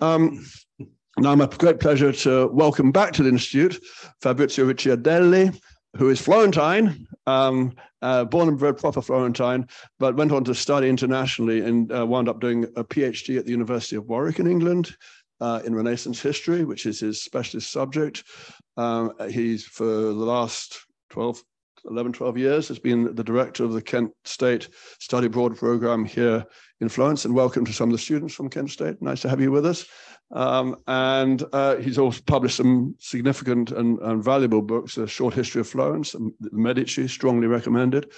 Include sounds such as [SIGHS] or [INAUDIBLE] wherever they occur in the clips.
Um, now, my great pleasure to welcome back to the Institute Fabrizio Ricciardelli, who is Florentine, um, uh, born and bred proper Florentine, but went on to study internationally and uh, wound up doing a PhD at the University of Warwick in England uh, in Renaissance history, which is his specialist subject. Um, he's, for the last 12, 11, 12 years, has been the director of the Kent State Study Abroad program here in Florence. And welcome to some of the students from Kent State. Nice to have you with us. Um, and uh, he's also published some significant and, and, valuable books, A Short History of Florence, The Medici, strongly recommended.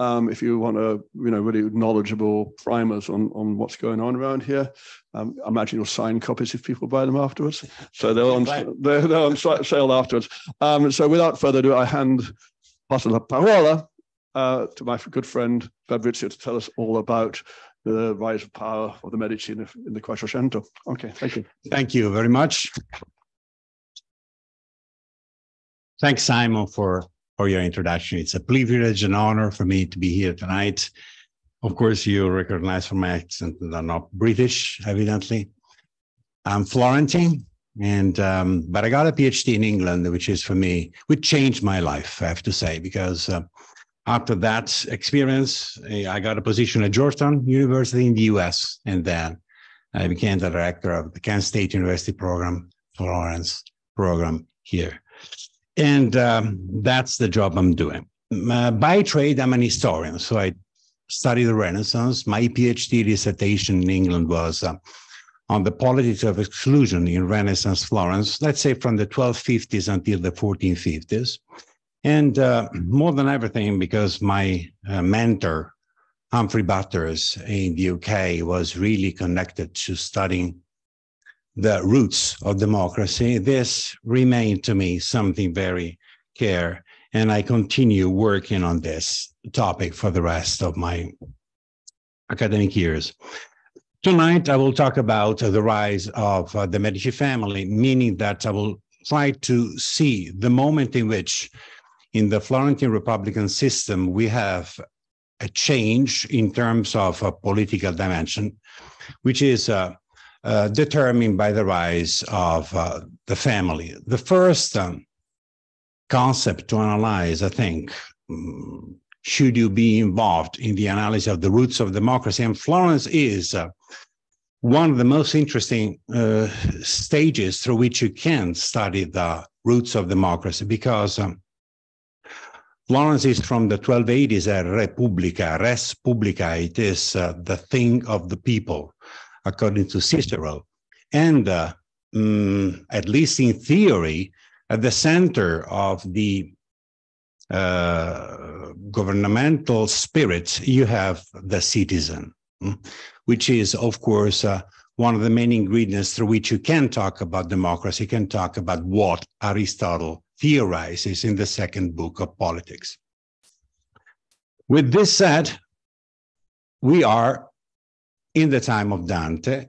Um, if you want a you know really knowledgeable primers on on what's going on around here, um, I imagine you'll sign copies if people buy them afterwards. So they're on they're, they're on sale afterwards. Um, so without further ado, I hand pass la parola uh, to my good friend Fabrizio to tell us all about the rise of power of the Medici in the, in the Quattrocento. Okay, thank you. Thank you very much. Thanks, Simon, for, for your introduction. It's a privilege and honor for me to be here tonight. Of course, you recognize from my accent that I'm not British, evidently. I'm Florentine, and um, but I got a PhD in England, which is for me, which changed my life, I have to say, because uh, after that experience, I got a position at Georgetown University in the US. And then I became the director of the Kent State University program, Florence program here. And um, that's the job I'm doing. Uh, by trade, I'm an historian. So I studied the Renaissance. My PhD dissertation in England was uh, on the politics of exclusion in Renaissance Florence, let's say from the 1250s until the 1450s. And uh, more than everything, because my uh, mentor, Humphrey Butters in the UK, was really connected to studying the roots of democracy, this remained to me something very care. And I continue working on this topic for the rest of my academic years. Tonight, I will talk about the rise of uh, the Medici family, meaning that I will try to see the moment in which in the Florentine Republican system, we have a change in terms of a political dimension, which is uh, uh, determined by the rise of uh, the family. The first um, concept to analyze, I think, um, should you be involved in the analysis of the roots of democracy? And Florence is uh, one of the most interesting uh, stages through which you can study the roots of democracy because um, Florence is from the 1280s, a republica, res publica. It is uh, the thing of the people, according to Cicero. And uh, mm, at least in theory, at the center of the uh, governmental spirit, you have the citizen, mm, which is, of course, uh, one of the main ingredients through which you can talk about democracy, you can talk about what Aristotle theorizes in the second book of Politics. With this said, we are in the time of Dante,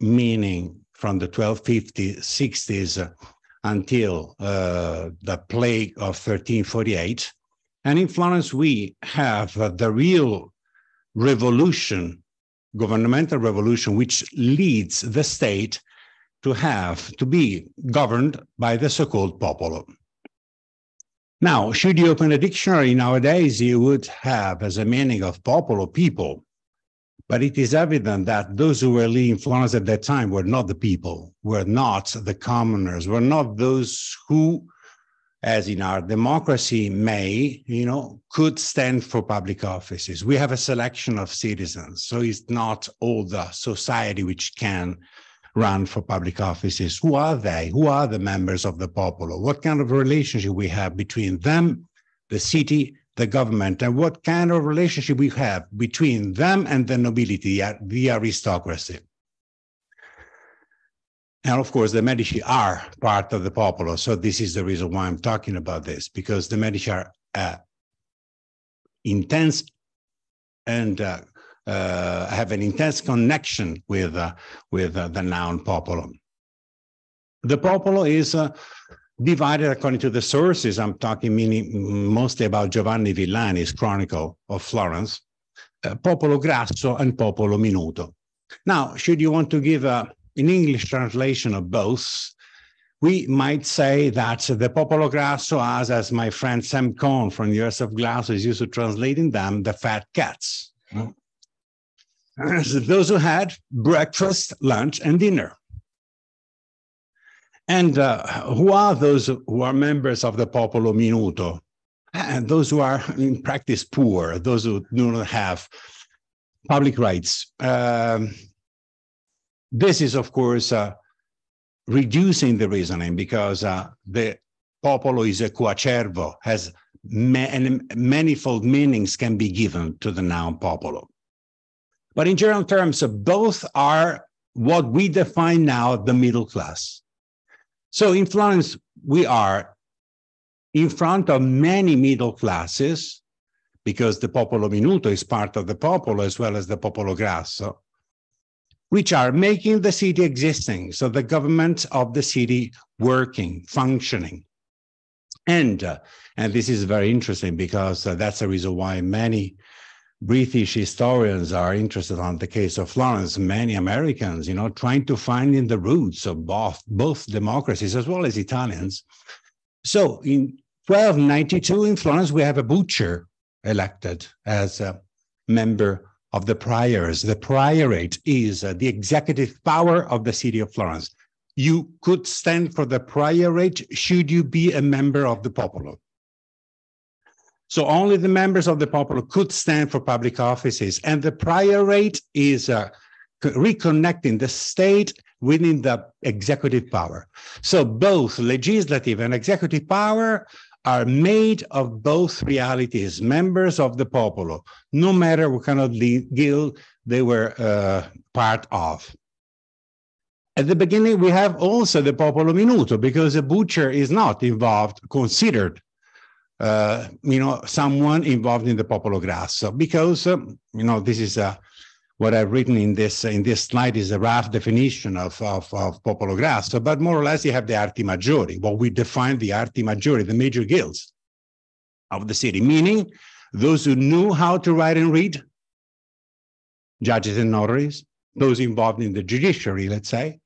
meaning from the 1250s, 60s until uh, the plague of 1348. And in Florence, we have uh, the real revolution, governmental revolution, which leads the state to have to be governed by the so-called popolo. Now, should you open a dictionary nowadays, you would have as a meaning of popolo people. But it is evident that those who were leading Florence at that time were not the people, were not the commoners, were not those who, as in our democracy may, you know, could stand for public offices. We have a selection of citizens. So it's not all the society which can run for public offices. Who are they? Who are the members of the popolo? What kind of relationship we have between them, the city, the government, and what kind of relationship we have between them and the nobility, the aristocracy. And of course, the Medici are part of the popolo. So this is the reason why I'm talking about this, because the Medici are uh, intense and uh, uh, have an intense connection with, uh, with uh, the noun popolo. The popolo is uh, divided according to the sources. I'm talking meaning mostly about Giovanni Villani's Chronicle of Florence, popolo grasso and popolo minuto. Now, should you want to give a in English translation of both, we might say that the Popolo Grasso has, as my friend Sam Cohn from the US of Glass is used to translating them, the fat cats. So those who had breakfast, lunch, and dinner. And uh, who are those who are members of the Popolo Minuto? And those who are in practice poor, those who do not have public rights. Um, this is, of course, uh, reducing the reasoning because uh, the popolo is a coacervo, has ma- and manifold meanings can be given to the noun popolo. But in general terms, both are what we define now the middle class. So in Florence, we are in front of many middle classes because the Popolo Minuto is part of the Popolo as well as the Popolo Grasso which are making the city existing. So the government of the city working, functioning. And, uh, and this is very interesting because uh, that's the reason why many British historians are interested on the case of Florence, many Americans, you know, trying to find in the roots of both, both democracies as well as Italians. So in 1292 in Florence, we have a butcher elected as a member of the priors. The priorate is uh, the executive power of the city of Florence. You could stand for the priorate should you be a member of the popolo. So only the members of the popolo could stand for public offices, and the priorate is uh, reconnecting the state within the executive power. So both legislative and executive power are made of both realities, members of the popolo, no matter what kind of guild they were uh, part of. At the beginning, we have also the popolo minuto because a butcher is not involved, considered, uh, you know, someone involved in the popolo grasso because, um, you know, this is a what I've written in this in this slide is a rough definition of, of, of Popolo Grasso, but more or less you have the arti maggiori, what we define the arti maggiori, the major guilds of the city, meaning those who knew how to write and read, judges and notaries, those involved in the judiciary, let's say.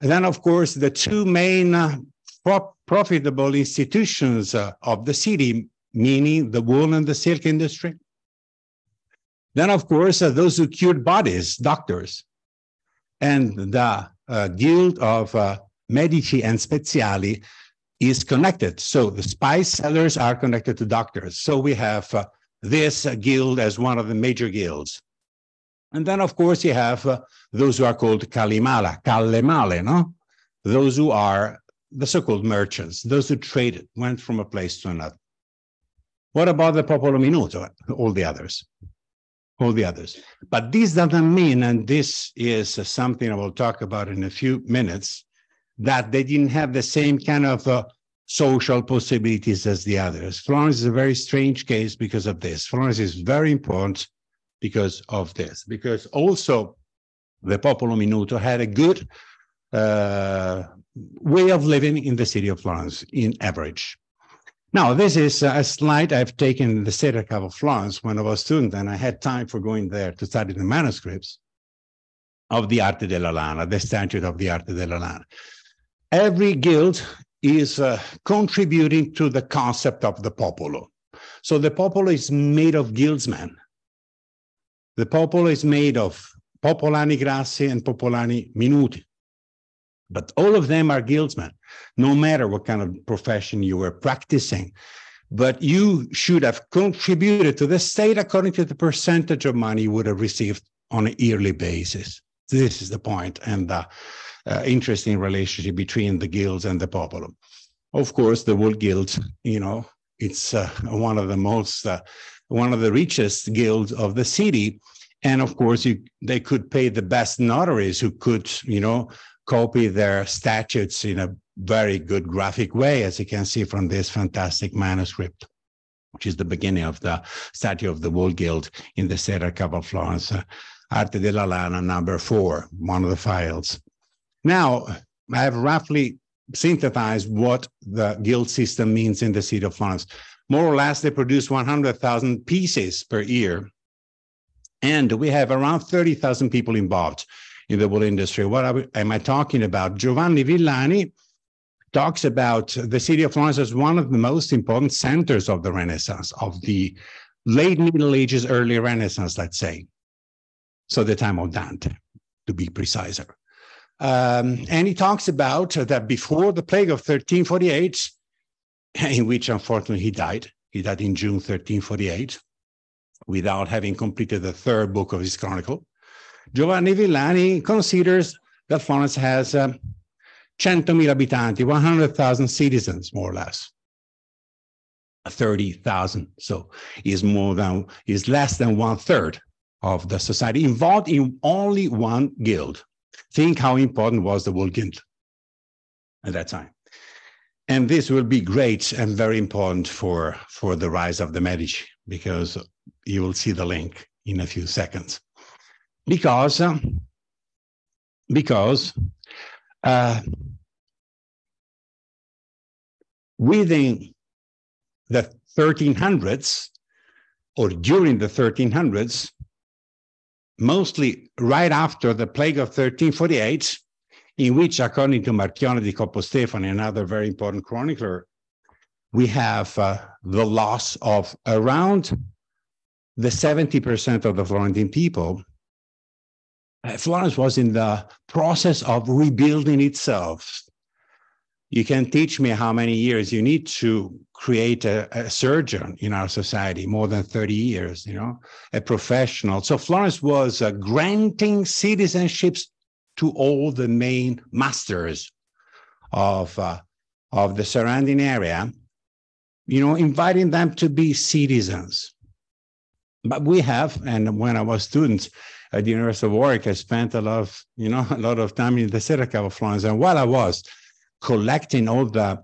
And then, of course, the two main uh, pro profitable institutions uh, of the city, meaning the wool and the silk industry, then, of course, uh, those who cured bodies, doctors, and the uh, guild of uh, Medici and Speziali is connected. So the spice sellers are connected to doctors. So we have uh, this guild as one of the major guilds. And then, of course, you have uh, those who are called Calimala, Calle no? Those who are the so-called merchants, those who traded, went from a place to another. What about the Popolo Minuto, all the others? All the others. But this doesn't mean, and this is something I will talk about in a few minutes, that they didn't have the same kind of uh, social possibilities as the others. Florence is a very strange case because of this. Florence is very important because of this, because also the Popolo Minuto had a good uh, way of living in the city of Florence in average. Now, this is a slide I've taken in the State Archive of Florence when I was a student, and I had time for going there to study the manuscripts of the Arte della Lana, the Statute of the Arte della Lana. Every guild is uh, contributing to the concept of the popolo. So the popolo is made of guildsmen. The popolo is made of popolani grassi and popolani minuti. But all of them are guildsmen, no matter what kind of profession you were practicing. But you should have contributed to the state according to the percentage of money you would have received on a yearly basis. This is the point and the uh, interesting relationship between the guilds and the popolo. Of course, the Wool Guild, you know, it's uh, one of the most, uh, one of the richest guilds of the city. And of course, you, they could pay the best notaries who could, you know, copy their statutes in a very good graphic way, as you can see from this fantastic manuscript, which is the beginning of the statue of the Wool Guild in the Archive of Florence, uh, Arte della Lana number four, one of the files. Now, I have roughly synthesized what the guild system means in the city of Florence. More or less, they produce 100,000 pieces per year. And we have around 30,000 people involved in the wool industry. What am I talking about? Giovanni Villani talks about the city of Florence as one of the most important centers of the Renaissance, of the late Middle Ages, early Renaissance, let's say. So the time of Dante, to be precise. Um, and he talks about that before the plague of 1348, [LAUGHS] in which unfortunately he died, he died in June 1348, without having completed the third book of his chronicle. Giovanni Villani considers that Florence has um, 100.000 abitanti, 100,000 citizens, more or less. 30,000. So is more than, is less than one third of the society involved in only one guild. Think how important was the wool guild at that time. And this will be great and very important for, for the rise of the Medici, because you will see the link in a few seconds. Because, uh, because uh, within the 1300s or during the 1300s, mostly right after the plague of 1348, in which, according to Marchionne di Coppo Stefani, another very important chronicler, we have uh, the loss of around the 70% of the Florentine people. Florence was in the process of rebuilding itself you can teach me how many years you need to create a, a, surgeon in our society more than 30 years you know a professional. So florence was uh, granting citizenships to all the main masters of uh, of the surrounding area you know inviting them to be citizens. But we have and when i was students at the university of warwick i spent a lot of you know [LAUGHS] a lot of time in the city of florence and while i was collecting all the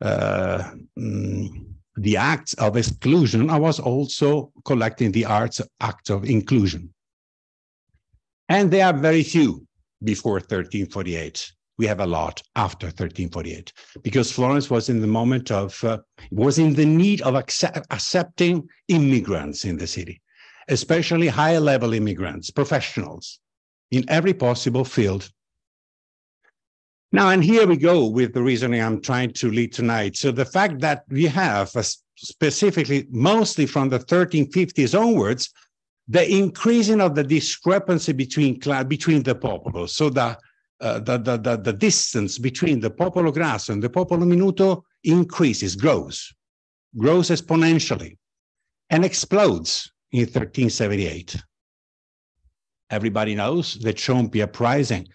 uh, mm, the acts of exclusion, I was also collecting the arts acts of inclusion. And they are very few before 1348. We have a lot after 1348 because Florence was in the moment of, uh, was in the need of accept, accepting immigrants in the city, especially higher level immigrants, professionals in every possible field now, and here we go with the reasoning I'm trying to lead tonight. So the fact that we have, specifically, mostly from the 1350s onwards, the increasing of the discrepancy between between the popolo. So the, uh, the, the, the, the, distance between the popolo grasso and the popolo minuto increases, grows, grows exponentially, and explodes in 1378. Everybody knows the Ciompi uprising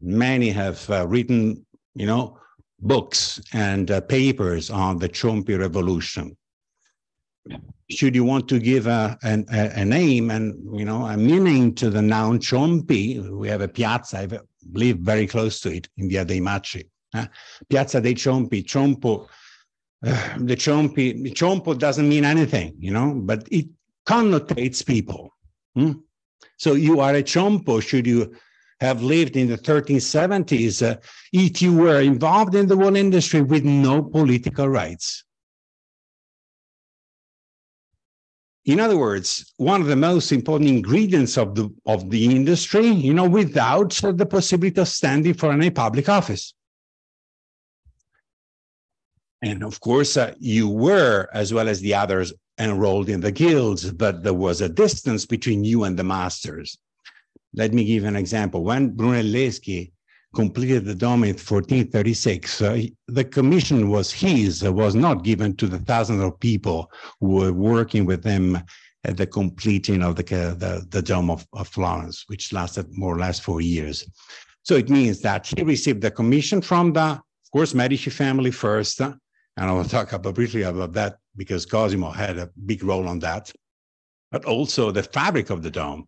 many have uh, written, you know, books and uh, papers on the Ciompi revolution. Should you want to give a, a, a, name and you know a meaning to the noun Ciompi, we have a piazza, I live very close to it in Via dei Macci. Uh, piazza dei Ciompi, Ciompo, uh, [SIGHS] the Ciompo doesn't mean anything, you know, but it connotates people. Hmm? So you are a Ciompo should you have lived in the 1370s uh, if you were involved in the wool industry with no political rights. In other words, one of the most important ingredients of the, of the industry, you know, without the possibility of standing for any public office. And of course, uh, you were, as well as the others, enrolled in the guilds, but there was a distance between you and the masters. Let me give an example. When Brunelleschi completed the dome in 1436, uh, the commission was his, uh, was not given to the thousands of people who were working with him at the completing of the, the, the dome of, of Florence, which lasted more or less four years. So it means that he received the commission from the, of course, Medici family first, uh, and I will talk about briefly about that because Cosimo had a big role on that, but also the fabric of the dome.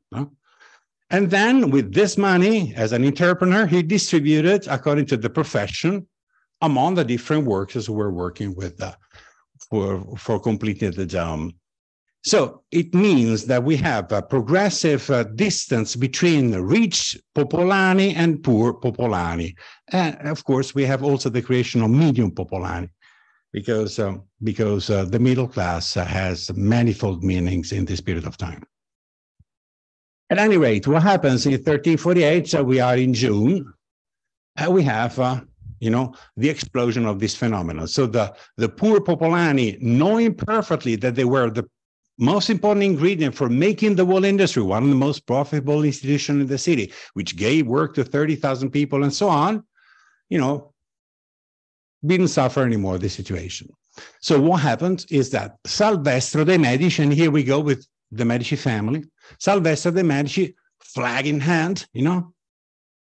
And then with this money, as an entrepreneur, he distributed according to the profession among the different workers who were working with the, for, for completing the dome. So it means that we have a progressive uh, distance between rich popolani and poor popolani. And of course, we have also the creation of medium popolani because, um, because uh, the middle class uh, has manifold meanings in this period of time. At any rate, what happens in 1348? So we are in June. Uh, we have, uh, you know, the explosion of this phenomenon. So the, the poor Popolani, knowing perfectly that they were the most important ingredient for making the wool industry one of the most profitable institutions in the city, which gave work to 30,000 people and so on, you know, didn't suffer anymore the situation. So what happened is that Salvestro de' Medici, and here we go with the Medici family, Salvestro de' Medici, flag in hand, you know,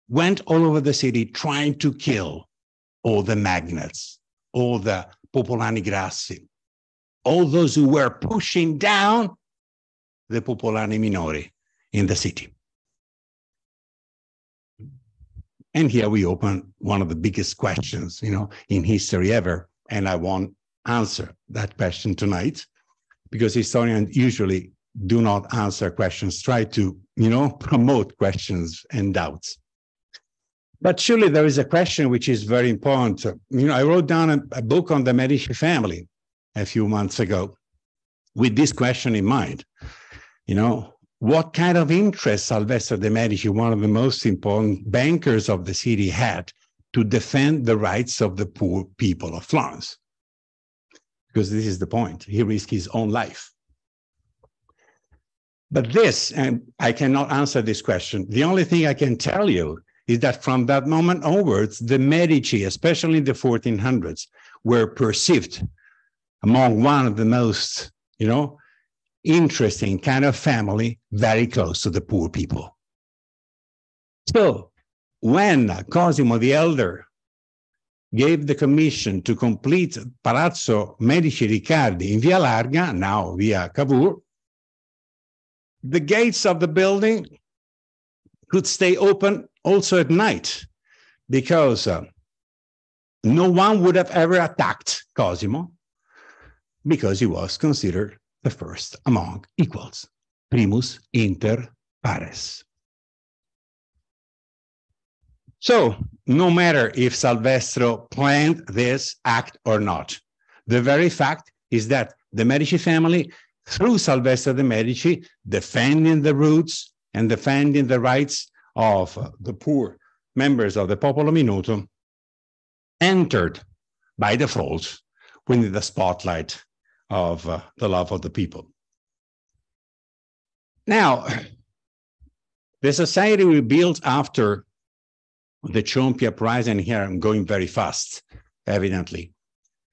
went all over the city trying to kill all the magnates, all the Popolani Grassi, all those who were pushing down the Popolani Minori in the city. And here we open one of the biggest questions, you know, in history ever. And I won't answer that question tonight because historians usually do not answer questions, try to, you know, [LAUGHS] promote questions and doubts. But surely there is a question which is very important. You know, I wrote down a, a book on the Medici family a few months ago with this question in mind. You know, what kind of interest Salvestro de' Medici, one of the most important bankers of the city, had to defend the rights of the poor people of Florence? Because this is the point. He risked his own life. But this, and I cannot answer this question. The only thing I can tell you is that from that moment onwards, the Medici, especially in the 1400s, were perceived among one of the most, you know, interesting kind of family, very close to the poor people. So when Cosimo the Elder gave the commission to complete Palazzo Medici Riccardi in Via Larga, now Via Cavour, the gates of the building could stay open also at night because uh, no one would have ever attacked Cosimo because he was considered the first among equals, primus inter pares. So, no matter if Salvestro planned this act or not, the very fact is that the Medici family, through Salvestro de' Medici, defending the roots and defending the rights of the poor members of the Popolo Minuto, entered by default within the spotlight of uh, the love of the people. Now, the society we built after the Ciompi uprising, here I'm going very fast, evidently,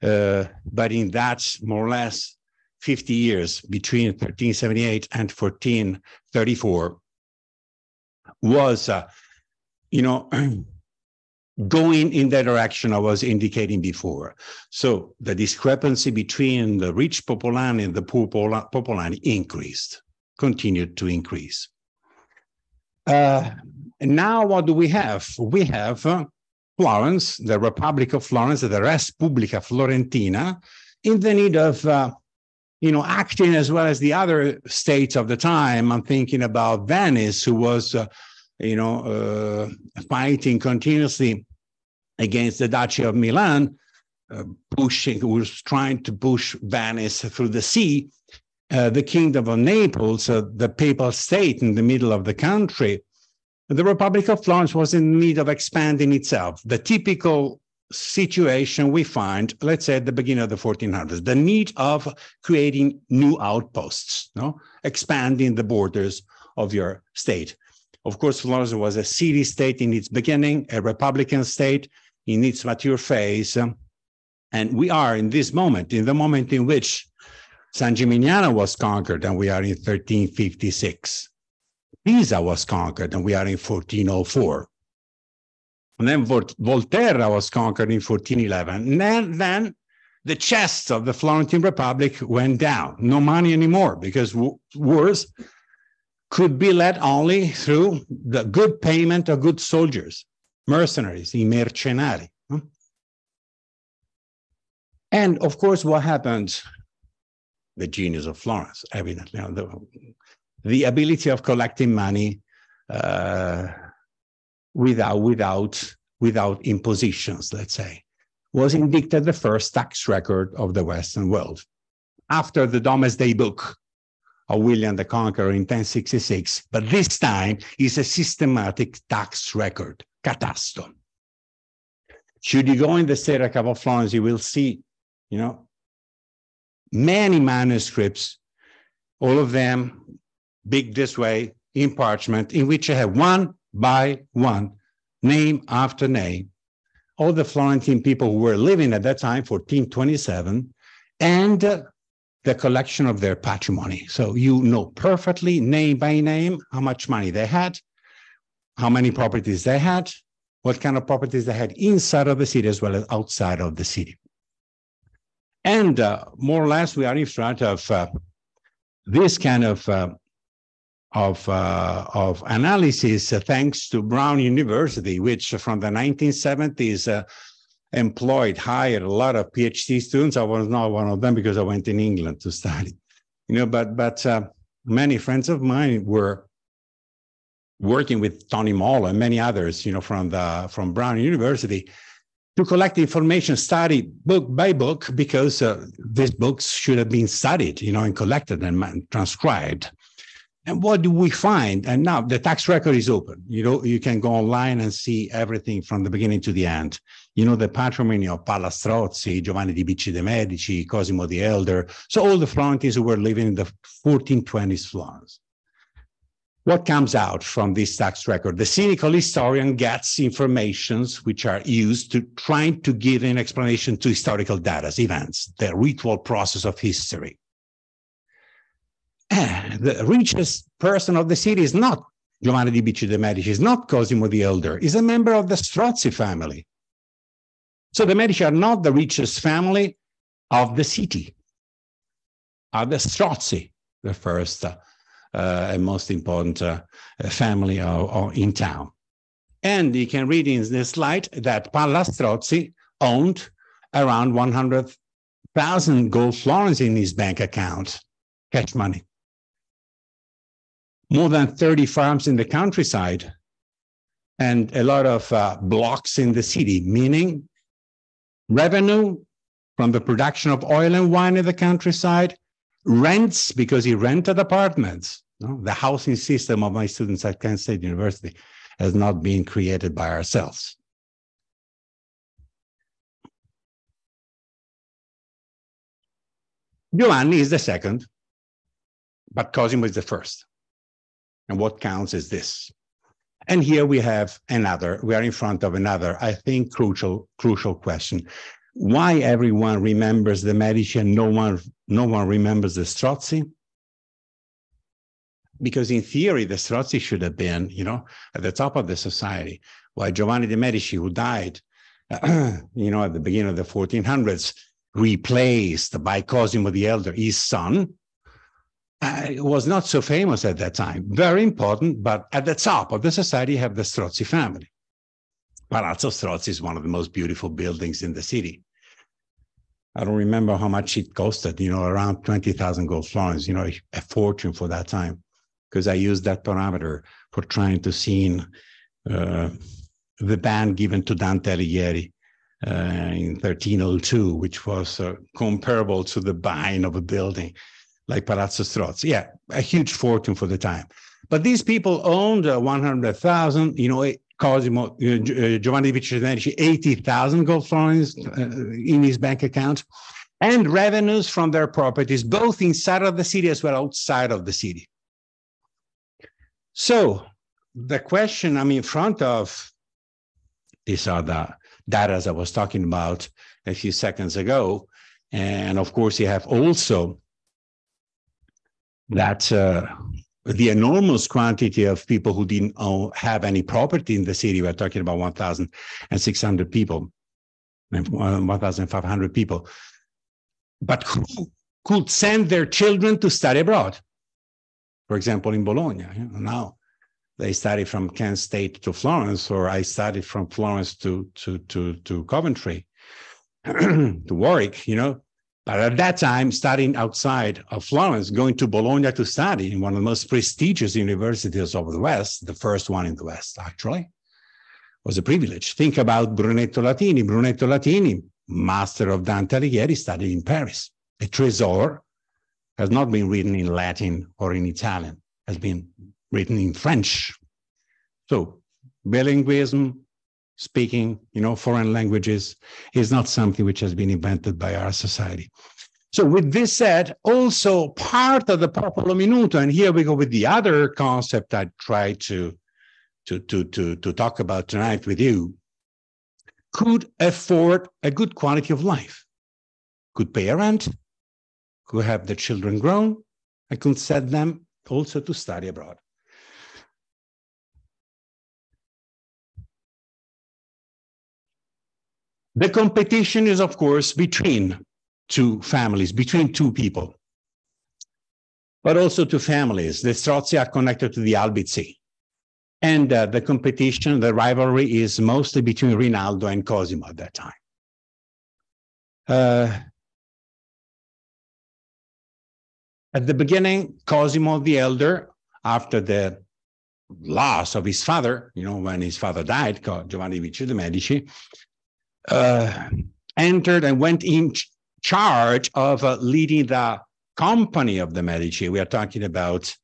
uh, but in that more or less 50 years between 1378 and 1434 was, uh, you know, [CLEARS THROAT] going in the direction I was indicating before. So the discrepancy between the rich Popolani and the poor Popolani increased, continued to increase. Uh, and now what do we have? We have uh, Florence, the Republic of Florence, the Res Publica Florentina, in the need of uh, you know, acting as well as the other states of the time. I'm thinking about Venice, who was uh, you know, uh, fighting continuously against the Duchy of Milan, uh, pushing, was trying to push Venice through the sea. Uh, the Kingdom of Naples, uh, the papal state in the middle of the country, the Republic of Florence was in need of expanding itself. The typical situation we find, let's say at the beginning of the 1400s, the need of creating new outposts, no? expanding the borders of your state. Of course, Florence was a city state in its beginning, a republican state in its mature phase. And we are in this moment, in the moment in which San Gimignano was conquered, and we are in 1356. Pisa was conquered, and we are in 1404. And then Volterra was conquered in 1411. And then, then the chest of the Florentine Republic went down. No money anymore because wars could be led only through the good payment of good soldiers, mercenaries, i mercenari. And of course, what happened? The genius of Florence, evidently, the, the ability of collecting money uh, without, without, without impositions, let's say, was indicted the first tax record of the Western world. After the Domesday Book of William the Conqueror in 1066, but this time is a systematic tax record, catasto. Should you go in the state archive of Florence, you will see, you know, many manuscripts, all of them big this way in parchment, in which I have one by one, name after name, all the Florentine people who were living at that time, 1427, and uh, the collection of their patrimony. So you know perfectly, name by name, how much money they had, how many properties they had, what kind of properties they had inside of the city as well as outside of the city. And uh, more or less, we are in front of uh, this kind of uh, of uh, of analysis, uh, thanks to Brown University, which from the 1970s uh, employed, hired a lot of PhD students. I was not one of them because I went in England to study, you know. But but many friends of mine were working with Tony Molho and many others, you know, from the from Brown University to collect information, study book by book, because uh, these books should have been studied, you know, and collected and transcribed. And what do we find? And now the tax record is open. You know, you can go online and see everything from the beginning to the end. You know, the patrimony of Palla Strozzi, Giovanni di Bicci de' Medici, Cosimo the Elder. So all the Florentines who were living in the 1420s Florence what comes out from this tax record? The cynical historian gets informations which are used to trying to give an explanation to historical data, events, the ritual process of history. [CLEARS THROAT] The richest person of the city is not Giovanni di Bicci de' Medici, is not Cosimo the Elder, is a member of the Strozzi family. So the Medici are not the richest family of the city, are the Strozzi, the first uh, and most important uh, family in town. And you can read in this slide that Palla Strozzi owned around 100,000 gold florins in his bank account, cash money. More than 30 farms in the countryside and a lot of uh, blocks in the city, meaning revenue from the production of oil and wine in the countryside rents because he rented apartments. No? The housing system of my students at Kent State University has not been created by ourselves. Giovanni is the second, but Cosimo is the first. And what counts is this. And here we have another, we are in front of another, I think, crucial, crucial question why everyone remembers the Medici and no one, no one remembers the Strozzi? Because in theory, the Strozzi should have been, you know, at the top of the society. While Giovanni de' Medici, who died, [CLEARS THROAT] you know, at the beginning of the 1400s, replaced by Cosimo the Elder, his son, uh, was not so famous at that time. Very important, but at the top of the society, you have the Strozzi family. Palazzo Strozzi is one of the most beautiful buildings in the city. I don't remember how much it costed, you know, around 20,000 gold florins, you know, a fortune for that time, because I used that parameter for trying to see uh, the ban given to Dante Alighieri uh, in 1302, which was uh, comparable to the buying of a building like Palazzo Strozzi. Yeah, a huge fortune for the time. But these people owned uh, 100,000, you know, Cosimo, uh, Giovanni Bicci Medici, 80,000 gold florins uh, in his bank account, and revenues from their properties, both inside of the city as well outside of the city. So the question I'm in front of, these are the data I was talking about a few seconds ago. And of course, you have also that uh, the enormous quantity of people who didn't own, have any property in the city. We're talking about 1,600 people, 1,500 people, but who could send their children to study abroad. For example, in Bologna, you know, now they study from Kent State to Florence, or I studied from Florence to to to to Coventry, [CLEARS THROAT] to Warwick. You know, but at that time, studying outside of Florence, going to Bologna to study in one of the most prestigious universities of the West, the first one in the West, actually, was a privilege. Think about Brunetto Latini. Brunetto Latini, master of Dante Alighieri, studied in Paris. A Tresor, has not been written in Latin or in Italian, has been written in French. So bilingualism, speaking, you know, foreign languages is not something which has been invented by our society. So with this said, also part of the Popolo Minuto, and here we go with the other concept I try to, to, to, to, to talk about tonight with you, could afford a good quality of life, could pay a rent, could have the children grown, and could send them also to study abroad. The competition is, of course, between two families, between two people, but also to families. The Strozzi are connected to the Albizzi. And uh, the competition, the rivalry is mostly between Rinaldo and Cosimo at that time. Uh, at the beginning, Cosimo the Elder, after the loss of his father, you know, when his father died, Giovanni Bicci de' Medici, uh, entered and went in charge of uh, leading the company of the Medici. We are talking about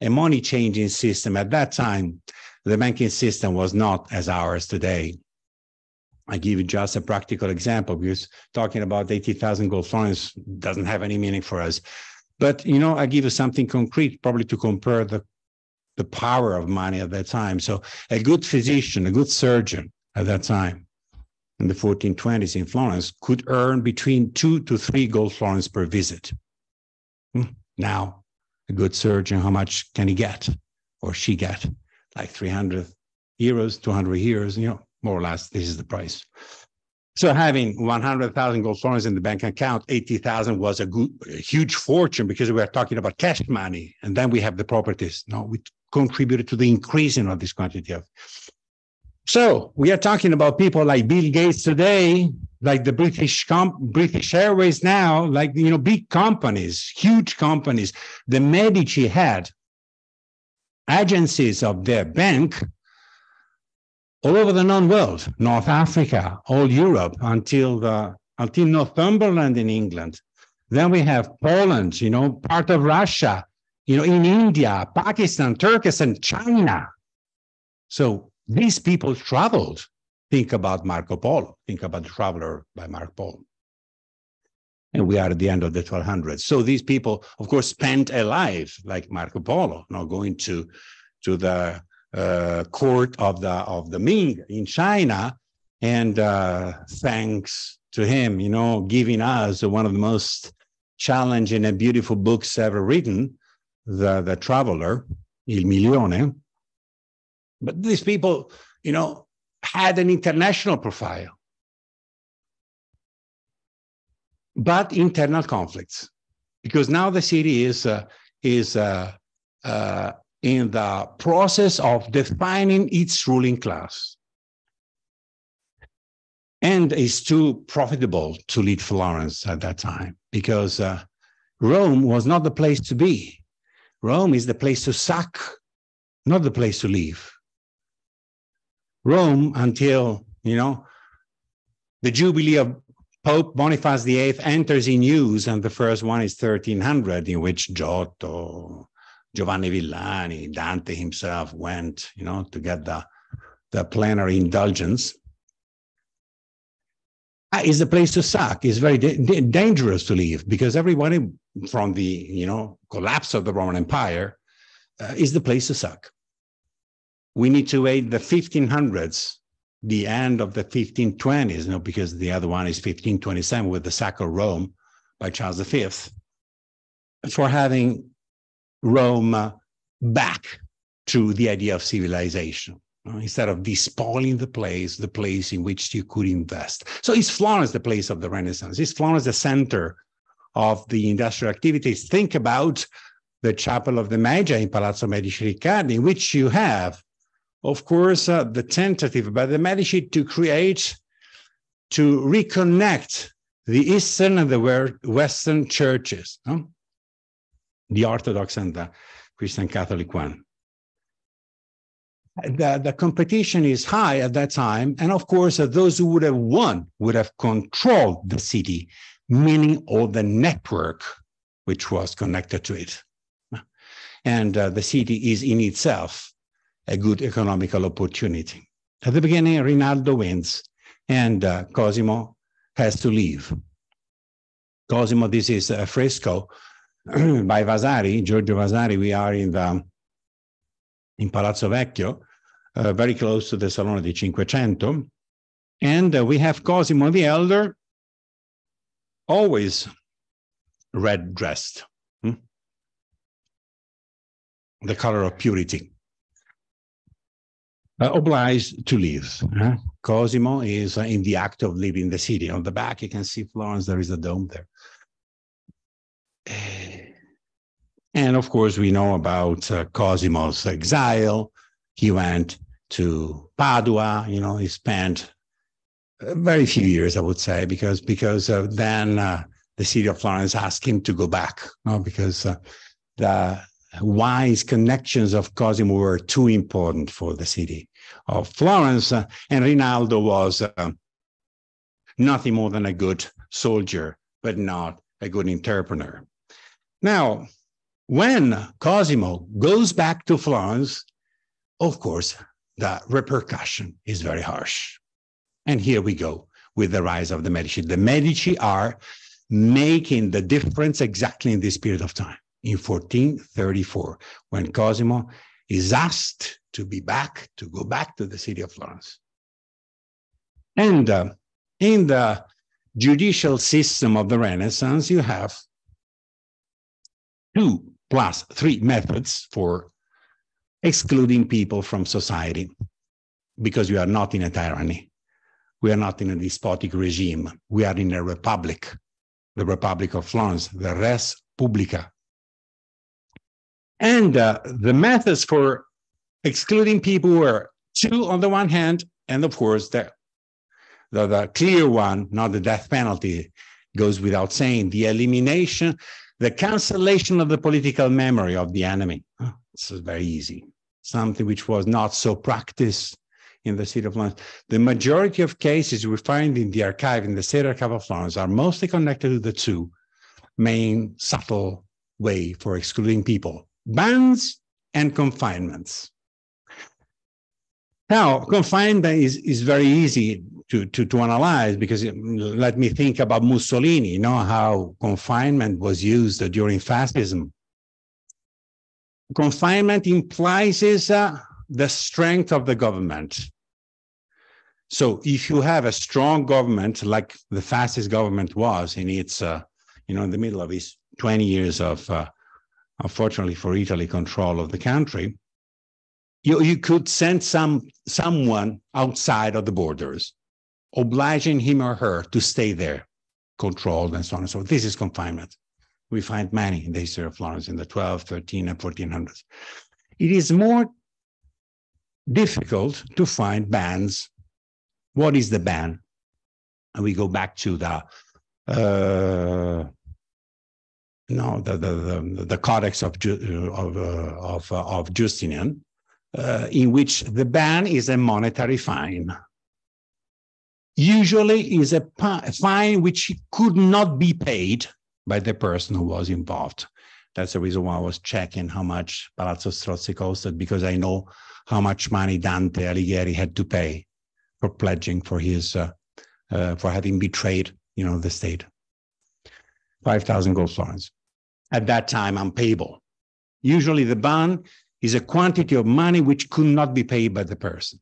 a money changing system. At that time, the banking system was not as ours today. I give you just a practical example because talking about 80,000 gold florins doesn't have any meaning for us. But, you know, I give you something concrete, probably to compare the, the power of money at that time. So a good physician, a good surgeon at that time in the 1420s in Florence could earn between two to three gold florins per visit. Hmm. Now, a good surgeon, how much can he get or she get? Like 300 euros, 200 euros, you know, more or less, this is the price. So having 100,000 gold florins in the bank account, 80,000 was a, good, a huge fortune because we are talking about cash money. And then we have the properties. No, we contributed to the increasing of this quantity of so we are talking about people like Bill Gates today, like the British com- British Airways now, like you know, big companies, huge companies. The Medici had agencies of their bank all over the known world, North Africa, all Europe, until the until Northumberland in England. Then we have Poland, you know, part of Russia, you know, in India, Pakistan, Turkestan, China. So these people traveled. Think about Marco Polo. Think about the traveler by Marco Polo. And we are at the end of the 1200s. So these people, of course, spent a life like Marco Polo, not going to, to the uh, court of the of the Ming in China, and uh, thanks to him, you know, giving us one of the most challenging and beautiful books ever written, the the Traveler, Il Milione, but these people, you know, had an international profile, but internal conflicts, because now the city is uh, is uh, uh, in the process of defining its ruling class, and is too profitable to lead Florence at that time because uh, Rome was not the place to be. Rome is the place to suck, not the place to live. Rome until, you know, the Jubilee of Pope Boniface VIII enters in use, and the first one is 1300, in which Giotto, Giovanni Villani, Dante himself went, you know, to get the, the plenary indulgence. Uh, is the place to suck. It's very da- dangerous to leave because everybody from the, you know, collapse of the Roman Empire uh, is the place to suck we need to wait the 1500s, the end of the 1520s, you know, because the other one is 1527 with the sack of Rome by Charles V, for having Rome uh, back to the idea of civilization. Instead of despoiling the place, the place in which you could invest. So is Florence the place of the Renaissance? Is Florence the center of the industrial activities? Think about the Chapel of the Magi in Palazzo Medici Riccardi, in which you have of course, uh, the tentative by the Medici to create, to reconnect the Eastern and the Western churches, the Orthodox and the Christian Catholic one. The, the competition is high at that time. And of course, uh, those who would have won would have controlled the city, meaning all the network which was connected to it. And uh, the city is in itself a good economical opportunity. At the beginning, Rinaldo wins, and uh, Cosimo has to leave. Cosimo, this is a fresco [CLEARS THROAT] by Vasari, Giorgio Vasari. We are in the in Palazzo Vecchio, uh, very close to the Salone di Cinquecento. And uh, we have Cosimo the Elder, always red dressed, hmm? the color of purity. Uh, obliged to leave. Huh? Cosimo is uh, in the act of leaving the city. On the back, you can see Florence, there is a dome there. [SIGHS] And of course, we know about uh, Cosimo's exile. He went to Padua, you know, he spent uh, very few years, I would say, because because uh, then uh, the city of Florence asked him to go back, you know, because the wise connections of Cosimo were too important for the city of Florence, uh, and Rinaldo was nothing more than a good soldier, but not a good interpreter. Now, when Cosimo goes back to Florence, of course, the repercussion is very harsh. And here we go with the rise of the Medici. The Medici are making the difference exactly in this period of time, in 1434, when Cosimo is asked to be back, to go back to the city of Florence. And uh, in the judicial system of the Renaissance, you have two plus three methods for excluding people from society because we are not in a tyranny. We are not in a despotic regime. We are in a republic, the Republic of Florence, the res publica. And uh, the methods for excluding people were two on the one hand, and of course, the, the, the clear one, not the death penalty, goes without saying, the elimination the cancellation of the political memory of the enemy. This is very easy. Something which was not so practiced in the city of Florence. The majority of cases we find in the archive, in the state archive of Florence, are mostly connected to the two main subtle way for excluding people bans and confinements. Now, confinement is, is very easy to, to, to analyze because it, let me think about Mussolini, you know, how confinement was used during fascism. Confinement implies is, uh, the strength of the government. So if you have a strong government, like the fascist government was in its, uh, you know, in the middle of its 20 years of, uh, unfortunately for Italy, control of the country, you, you could send some someone outside of the borders obliging him or her to stay there, controlled and so on and so forth. This is confinement. We find many in the history of Florence in the 12, 13, and 1400s. It is more difficult to find bans. What is the ban? And we go back to the uh, no the the the, the Codex of of uh, of, uh, of Justinian, uh, in which the ban is a monetary fine usually is a fine which could not be paid by the person who was involved. That's the reason why I was checking how much Palazzo Strozzi costed, because I know how much money Dante Alighieri had to pay for pledging for his, uh, uh, for having betrayed, you know, the state. 5,000 gold florins. At that time, unpayable. Usually the bond is a quantity of money which could not be paid by the person.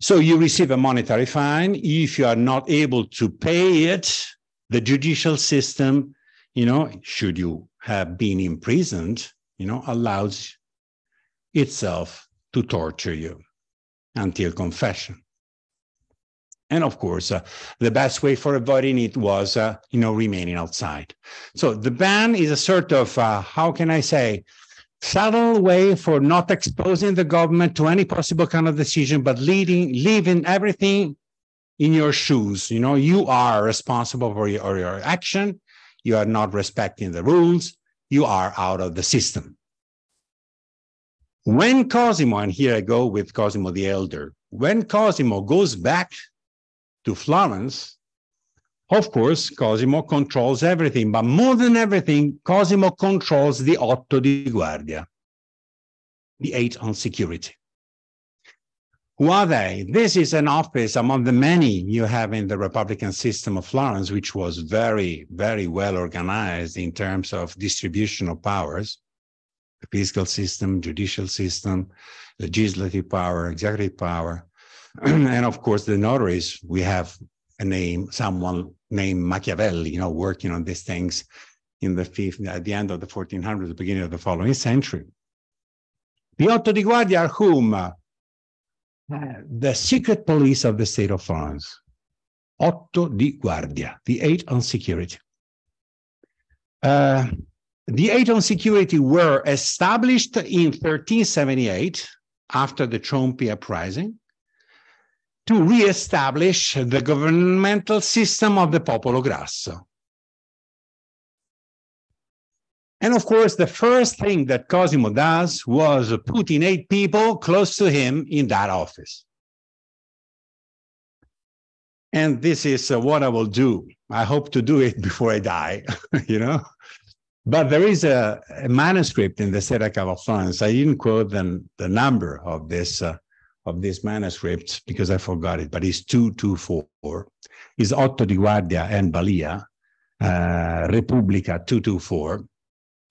So you receive a monetary fine. If you are not able to pay it, the judicial system, you know, should you have been imprisoned, you know, allows itself to torture you until confession. And of course, uh, the best way for avoiding it was, uh, you know, remaining outside. So the ban is a sort of, uh, how can I say, subtle way for not exposing the government to any possible kind of decision, but leading, leaving everything in your shoes. You know, you are responsible for your, your action. You are not respecting the rules. You are out of the system. When Cosimo, and here I go with Cosimo the Elder, when Cosimo goes back to Florence, Of course, Cosimo controls everything, but more than everything, Cosimo controls the Otto di Guardia, the eight on security. Who are they? This is an office among the many you have in the Republican system of Florence, which was very, very well organized in terms of distribution of powers the fiscal system, judicial system, legislative power, executive power. [CLEARS THROAT] and of course, the notaries, we have a name, someone named Machiavelli, you know, working on these things in the fifth, at the end of the 1400s, the beginning of the following century. The Otto di Guardia are whom? the secret police of the state of Florence. Otto di Guardia, the eight on security. Uh, the eight on security were established in 1378 after the Ciompi uprising to re-establish the governmental system of the Popolo Grasso. And of course, the first thing that Cosimo does was putting eight people close to him in that office. And this is uh, what I will do. I hope to do it [LAUGHS] before I die, [LAUGHS] you know? But there is a, a manuscript in the Sera of Florence. I didn't quote the, the number of this uh, of this manuscript because I forgot it, but it's 224. It's Otto di Guardia and Balia, uh, Repubblica 224.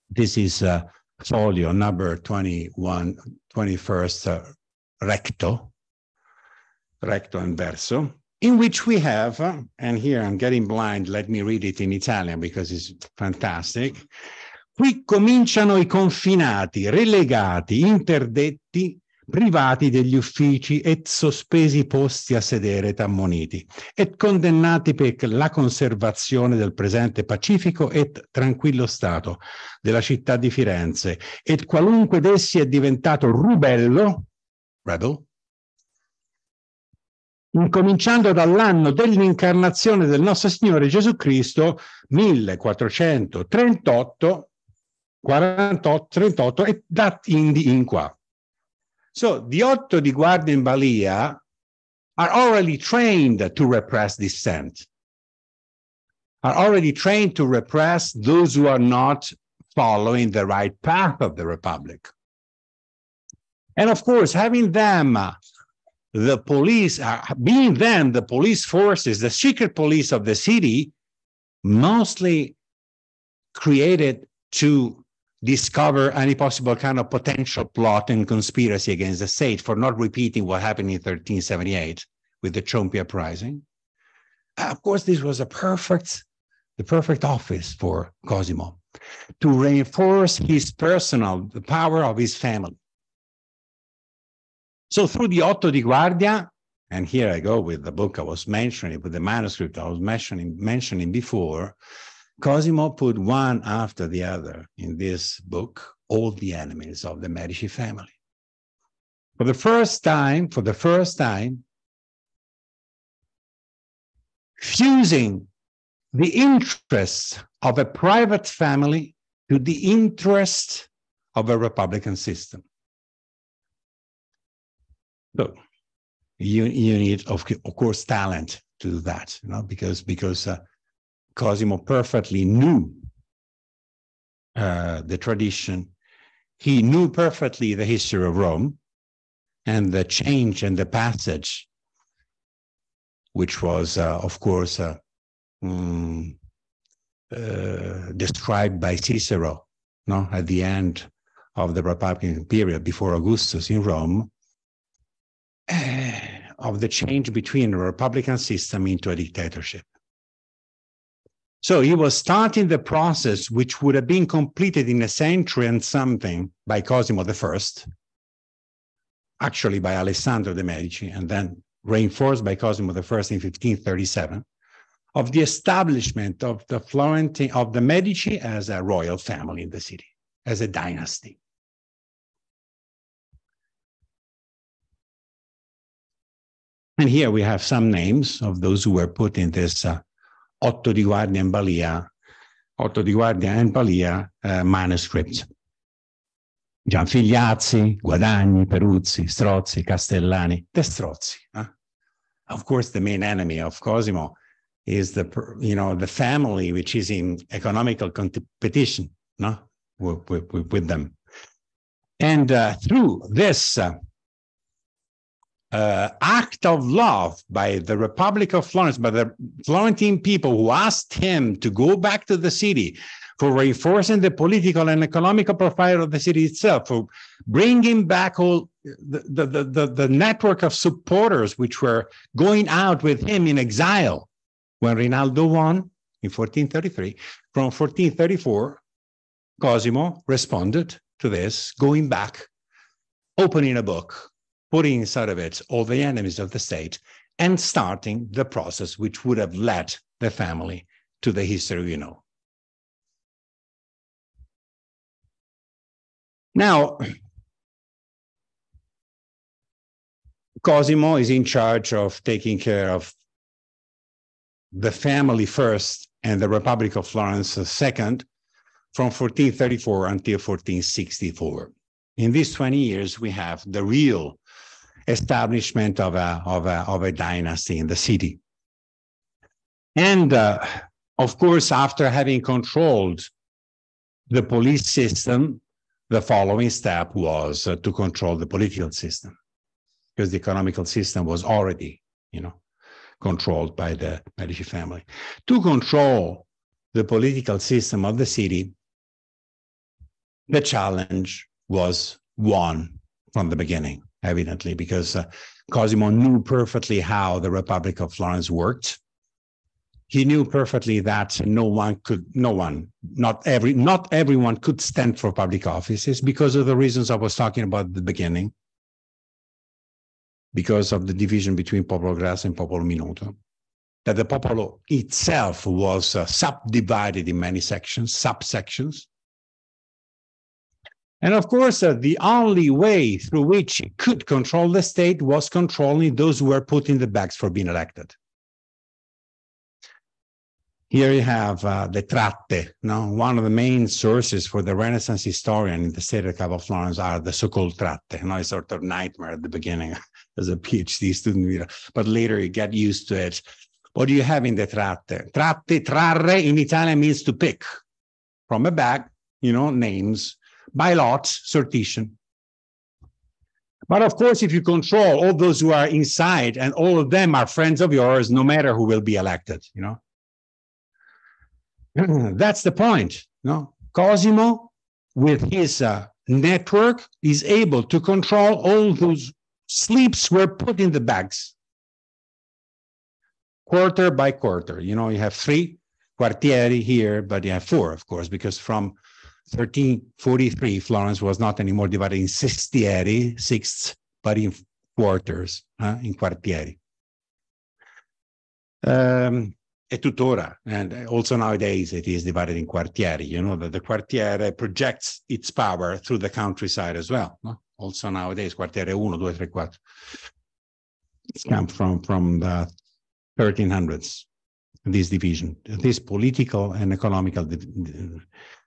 This is uh, folio number 21, 21st, uh, recto, recto and verso, in which we have, uh, and here I'm getting blind, let me read it in Italian because it's fantastic. Qui cominciano i confinati, relegati, interdetti, privati degli uffici et sospesi posti a sedere et ammoniti, et condannati per la conservazione del presente pacifico et tranquillo stato della città di Firenze, et qualunque d'essi è diventato rubello, rebel, incominciando dall'anno dell'incarnazione del nostro Signore Gesù Cristo, 1438, 48, 38, e da indi in qua. So the Otto di Guardia in Balia are already trained to repress dissent, are already trained to repress those who are not following the right path of the Republic. And of course, having them, the police, uh, being them, the police forces, the secret police of the city, mostly created to discover any possible kind of potential plot and conspiracy against the state for not repeating what happened in 1378 with the Ciompi uprising. Uh, of course, this was a perfect, the perfect office for Cosimo to reinforce his personal, the power of his family. So through the Otto di Guardia, and here I go with the book I was mentioning, with the manuscript I was mentioning, mentioning before, Cosimo put one after the other in this book, all the enemies of the Medici family. For the first time, for the first time, fusing the interests of a private family to the interest of a republican system. So you, you need, of, of course, talent to do that, you know, because because uh, Cosimo perfectly knew uh, the tradition. He knew perfectly the history of Rome and the change and the passage, which was, uh, of course, uh, um, described by Cicero no? at the end of the Republican period before Augustus in Rome, uh, [SIGHS] of the change between a Republican system into a dictatorship. So he was starting the process, which would have been completed in a century and something by Cosimo I, actually by Alessandro de' Medici, and then reinforced by Cosimo I in 1537, of the establishment of the Florentine of the Medici as a royal family in the city, as a dynasty. And here we have some names of those who were put in this uh, Otto di Guardia in Balia, Otto di Guardia in Balia uh, manuscripts. Gianfigliazzi, Guadagni, Peruzzi, Strozzi, Castellani, the Strozzi. Huh? Of course, the main enemy of Cosimo is the you know the family which is in economical competition no with, with, with them and uh, through this uh, uh, act of love by the Republic of Florence, by the Florentine people who asked him to go back to the city for reinforcing the political and economical profile of the city itself, for bringing back all the, the, the, the, network of supporters which were going out with him in exile when Rinaldo won in 1433. From 1434, Cosimo responded to this, going back, opening a book, putting inside of it all the enemies of the state, and starting the process which would have led the family to the history we know. Now, Cosimo is in charge of taking care of the family first and the Republic of Florence second from 1434 until 1464. In these 20 years, we have the real establishment of a, of a, of a dynasty in the city. And uh, of course, after having controlled the police system, the following step was uh, to control the political system because the economical system was already, you know, controlled by the Medici family. To control the political system of the city, the challenge was won from the beginning, evidently, because uh, Cosimo knew perfectly how the Republic of Florence worked. He knew perfectly that no one could, no one, not every, not everyone could stand for public offices because of the reasons I was talking about at the beginning because of the division between Popolo Grasso and Popolo Minuto, that the Popolo itself was uh, subdivided in many sections, subsections. And of course, uh, the only way through which he could control the state was controlling those who were put in the bags for being elected. Here you have uh, the Tratte. No? One of the main sources for the Renaissance historian in the state of Cabo Florence are the so-called Tratte. You know, a sort of nightmare at the beginning [LAUGHS] as a PhD student, but later you get used to it. What do you have in the Tratte? Tratte, trarre in Italian means to pick from a bag, you know, names, by lot, sortition. But of course, if you control all those who are inside and all of them are friends of yours, no matter who will be elected, you know, [CLEARS THROAT] That's the point. No, Cosimo, with his uh, network, is able to control all those sleeps were put in the bags, quarter by quarter. You know, you have three quartieri here, but you have four, of course, because from 1343, Florence was not anymore divided in sestieri, sixths, but in quarters, huh, in quartieri. Um, e tuttora, and also nowadays it is divided in quartieri. You know that the quartiere projects its power through the countryside as well. No? Also nowadays, quartiere uno, due, tre, quattro. It's come from from the 1300s. This division, this political and economical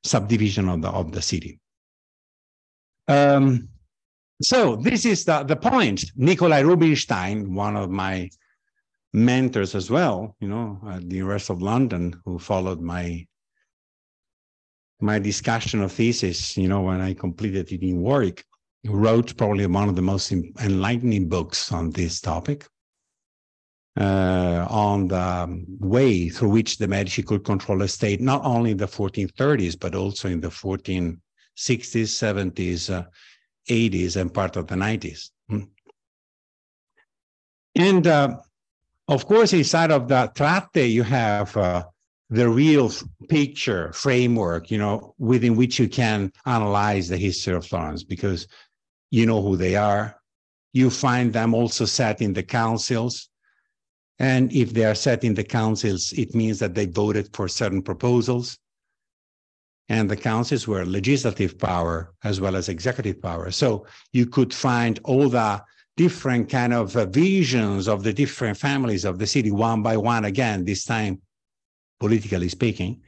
subdivision of the of the city. Um, so this is the, the point. Nicolai Rubinstein, one of my mentors as well, you know, at the University of London, who followed my my discussion of thesis, you know, when I completed it in Warwick, wrote probably one of the most enlightening books on this topic, uh, on the way through which the Medici could control a state, not only in the 1430s, but also in the 1460s, 70s, uh, 80s, and part of the 90s. Hmm. And uh, of course, inside of the Tratte, you have uh, the real picture framework, you know, within which you can analyze the history of Florence because you know who they are. You find them also set in the councils. And if they are set in the councils, it means that they voted for certain proposals. And the councils were legislative power as well as executive power. So you could find all the different kind of uh, visions of the different families of the city one by one again this time politically speaking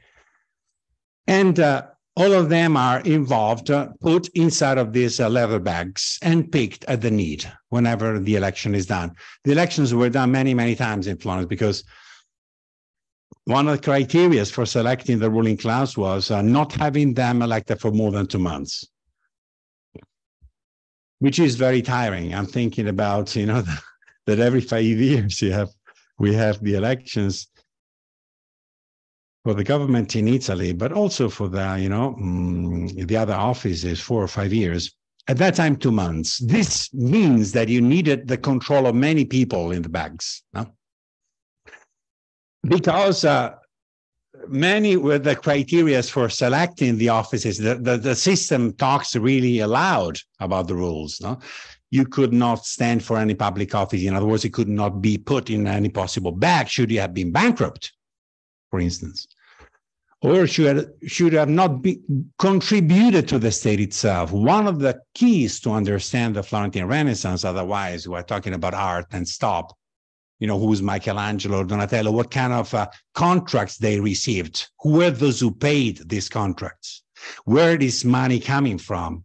and uh, all of them are involved uh, put inside of these uh, leather bags and picked at the need whenever the election is done. The elections were done many many times in florence because one of the criteria for selecting the ruling class was uh, not having them elected for more than two months, which is very tiring. I'm thinking about, you know, [LAUGHS] that every five years you have we have the elections for the government in Italy, but also for the, you know, mm, the other offices, four or five years. At that time, two months. This means that you needed the control of many people in the bags. No? because uh, many were the criteria for selecting the offices. The, the, the, system talks really aloud about the rules. No? You could not stand for any public office. In other words, it could not be put in any possible bag should you have been bankrupt, for instance. Or should, should have not be contributed to the state itself. One of the keys to understand the Florentine Renaissance, otherwise, we're talking about art and stop, you know, who's Michelangelo, Donatello, what kind of uh, contracts they received, who were those who paid these contracts, where is money coming from.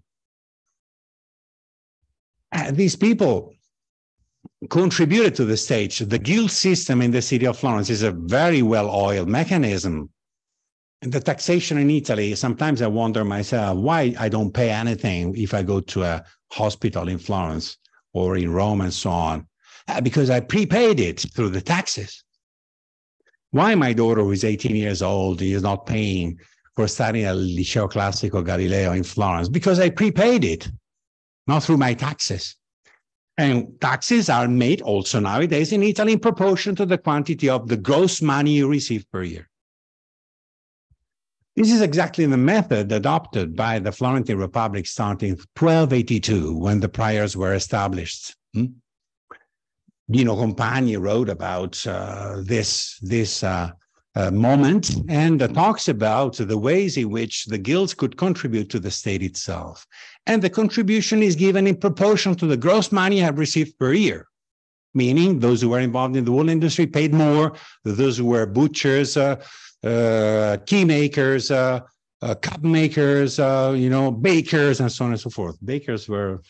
Uh, these people contributed to the stage. The guild system in the city of Florence is a very well-oiled mechanism. The taxation in Italy, sometimes I wonder myself why I don't pay anything if I go to a hospital in Florence or in Rome and so on uh, because I prepaid it through the taxes. Why my daughter, who is 18 years old, is not paying for studying at Liceo Classico Galileo in Florence? Because I prepaid it, not through my taxes. And taxes are made also nowadays in Italy in proportion to the quantity of the gross money you receive per year. This is exactly the method adopted by the Florentine Republic starting 1282 when the priors were established. Hmm? Compagni wrote about uh, this this uh, uh, moment and talks about the ways in which the guilds could contribute to the state itself. And the contribution is given in proportion to the gross money have received per year, meaning those who were involved in the wool industry paid more, those who were butchers, uh, uh, key makers, uh, cup makers, you know, bakers, and so on and so forth. Bakers were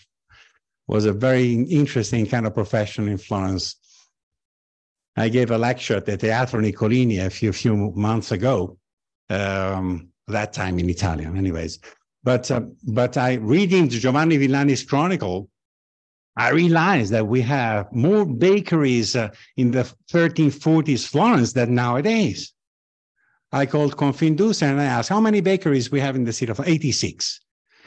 was a very interesting kind of profession in Florence. I gave a lecture at the Teatro Niccolini a few few months ago, um, that time in Italian, anyways. But uh, but I reading Giovanni Villani's chronicle, I realized that we have more bakeries uh, in the 1340s Florence than nowadays. I called Confindustria and I asked how many bakeries we have in the city of 86.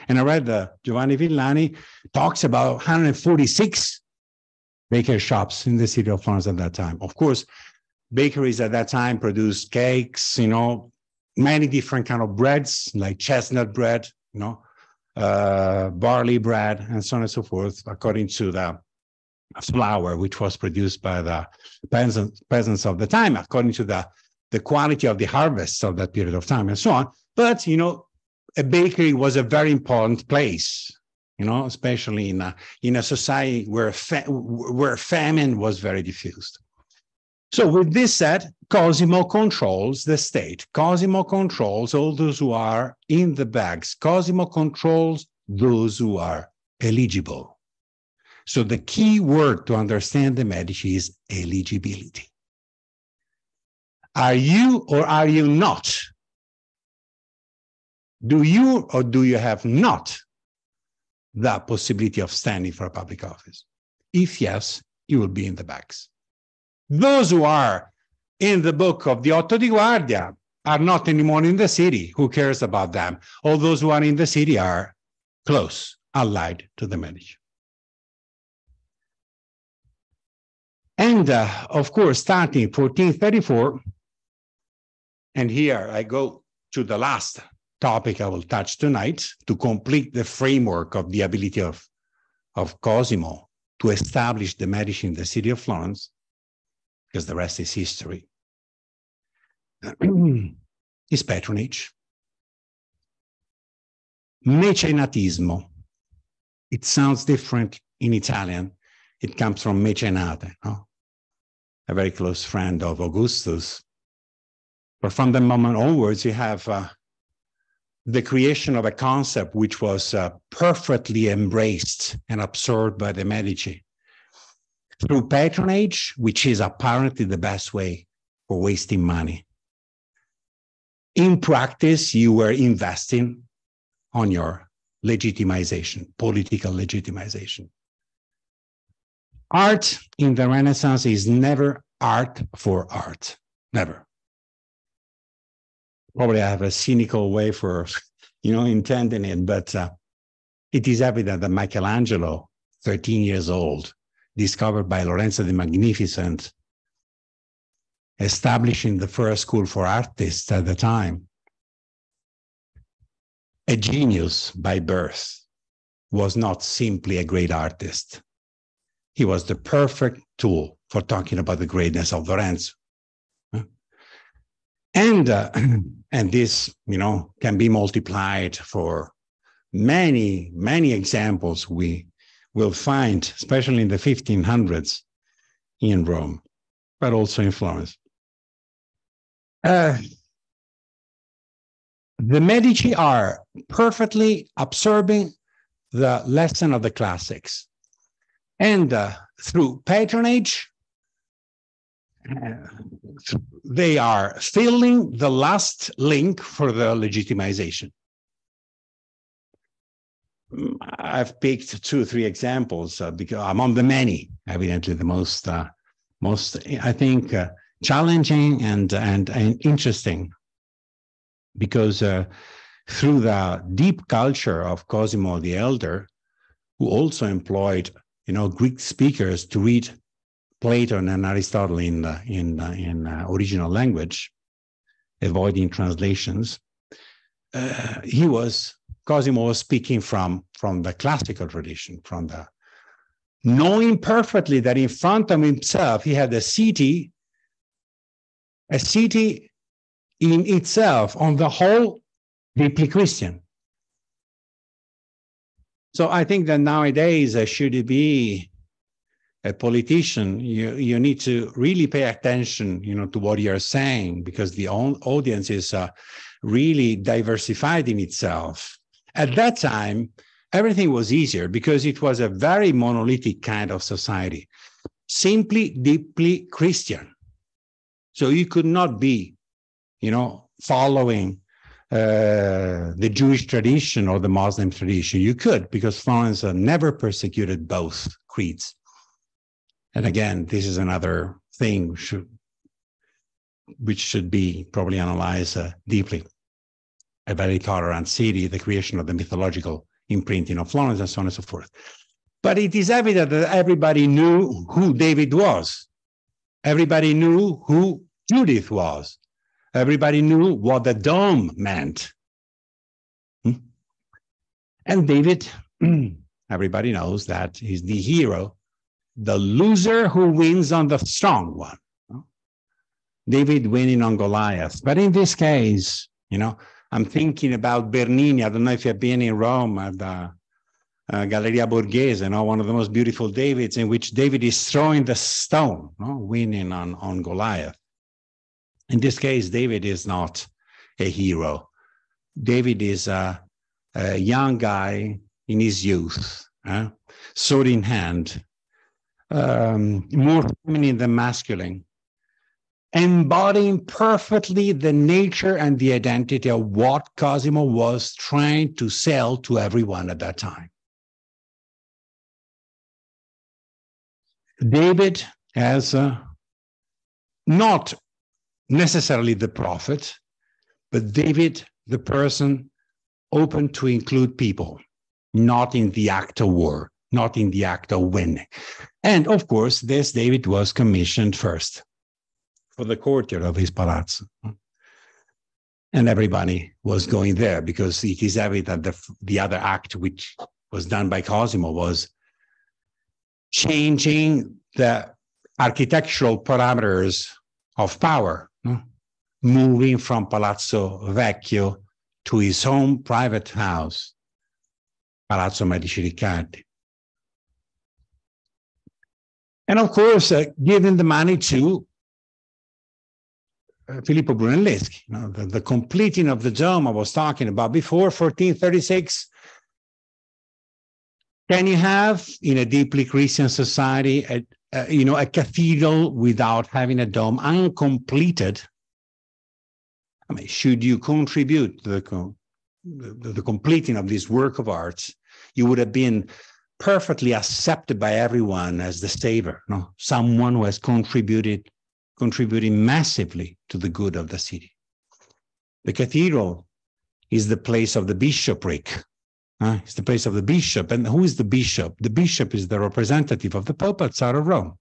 And I read the Giovanni Villani talks about 146 baker shops in the city of Florence at that time. Of course, bakeries at that time produced cakes, you know, many different kind of breads like chestnut bread, you know, uh, barley bread, and so on and so forth, according to the flour which was produced by the peasants of the time, according to the the quality of the harvests of that period of time, and so on. But you know, a bakery was a very important place, you know, especially in a, in a society where, fa- where famine was very diffused. So with this said, Cosimo controls the state. Cosimo controls all those who are in the bags. Cosimo controls those who are eligible. So the key word to understand the Medici is eligibility. Are you or are you not do you or do you have not the possibility of standing for a public office? If yes, you will be in the bags. Those who are in the book of the Otto di Guardia are not anymore in the city. Who cares about them? All those who are in the city are close, allied to the Medici. And uh, of course, starting 1434, and here I go to the last topic I will touch tonight to complete the framework of the ability of, of Cosimo to establish the Medici in the city of Florence, because the rest is history, [CLEARS THROAT] is patronage. Mecenatismo. It sounds different in Italian. It comes from mecenate, no? a very close friend of Augustus. But from the moment onwards, you have uh, the creation of a concept which was uh, perfectly embraced and absorbed by the Medici through patronage, which is apparently the best way for wasting money. in practice, you were investing on your legitimization, political legitimization. Art in the Renaissance is never art for art, never. Probably I have a cynical way for, you know, intending it, but uh, it is evident that Michelangelo, 13 years old, discovered by Lorenzo the Magnificent, establishing the first school for artists at the time, a genius by birth, was not simply a great artist. He was the perfect tool for talking about the greatness of Lorenzo. And, uh, [CLEARS THROAT] and this, you know, can be multiplied for many, many examples we will find, especially in the 1500s in Rome, but also in Florence. Uh, the Medici are perfectly absorbing the lesson of the classics. And uh, through patronage, they are filling the last link for the legitimization. I've picked two or three examples uh, because among the many, evidently the most, uh, most I think, uh, challenging and, and, and interesting because uh, through the deep culture of Cosimo the Elder, who also employed, you know, Greek speakers to read Plato and Aristotle in uh, in in uh, original language, avoiding translations. Uh, he was Cosimo was speaking from from the classical tradition, from the knowing perfectly that in front of himself he had a city, a city in itself, on the whole, deeply Christian. So I think that nowadays, uh, should it be a politician, you, you need to really pay attention, you know, to what you're saying because the audience is uh, really diversified in itself. At that time, everything was easier because it was a very monolithic kind of society, simply deeply Christian. So you could not be you know, following uh, the Jewish tradition or the Muslim tradition. You could, because Florence never persecuted both creeds. And again, this is another thing should, which should be probably analyzed uh, deeply. A very tolerant city, the creation of the mythological imprinting of Florence, and so on and so forth. But it is evident that everybody knew who David was. Everybody knew who Judith was. Everybody knew what the dome meant. Hmm? And David, [CLEARS THROAT] everybody knows that he's the hero, the loser who wins on the strong one. David winning on Goliath. But in this case, you know, I'm thinking about Bernini. I don't know if you've been in Rome at the uh, Galleria Borghese, you know, one of the most beautiful Davids, in which David is throwing the stone, you know, winning on, on Goliath. In this case, David is not a hero. David is a, a young guy in his youth, uh, sword in hand, um, more feminine than masculine, embodying perfectly the nature and the identity of what Cosimo was trying to sell to everyone at that time. David as a, not necessarily the prophet, but David, the person open to include people, not in the act of war, not in the act of winning. And of course, this David was commissioned first for the courtyard of his palazzo. And everybody was going there because it is evident that the, the other act, which was done by Cosimo, was changing the architectural parameters of power moving from Palazzo Vecchio to his own private house, Palazzo Medici Riccardi. And of course, uh, giving the money to uh, Filippo Brunelleschi, you know, the, the, completing of the dome I was talking about before, 1436. Can you have in a deeply Christian society, a, a, you know, a cathedral without having a dome uncompleted I mean, should you contribute to the, the, the completing of this work of art, you would have been perfectly accepted by everyone as the saver, no? someone who has contributed, contributing massively to the good of the city. The cathedral is the place of the bishopric. Uh, it's the place of the bishop. And who is the bishop? The bishop is the representative of the Pope outside of Rome.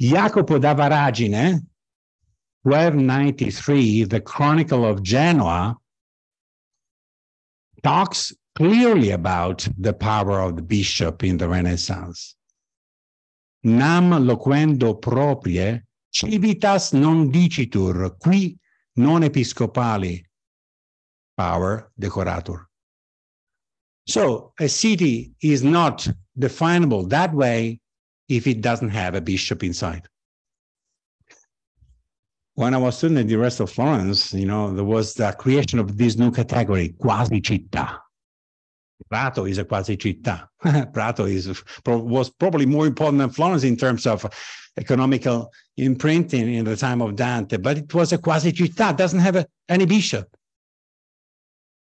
Jacopo da Varagine, 1293, the Chronicle of Genoa, talks clearly about the power of the bishop in the Renaissance. Nam loquendo proprie civitas non dicitur, qui non episcopali power decoratur. So a city is not definable that way if it doesn't have a bishop inside. When I was studying the rest of Florence, you know, there was the creation of this new category, quasi città. Prato is a quasi città. [LAUGHS] Prato is was probably more important than Florence in terms of economical imprinting in the time of Dante, but it was a quasi città, doesn't have a, any bishop.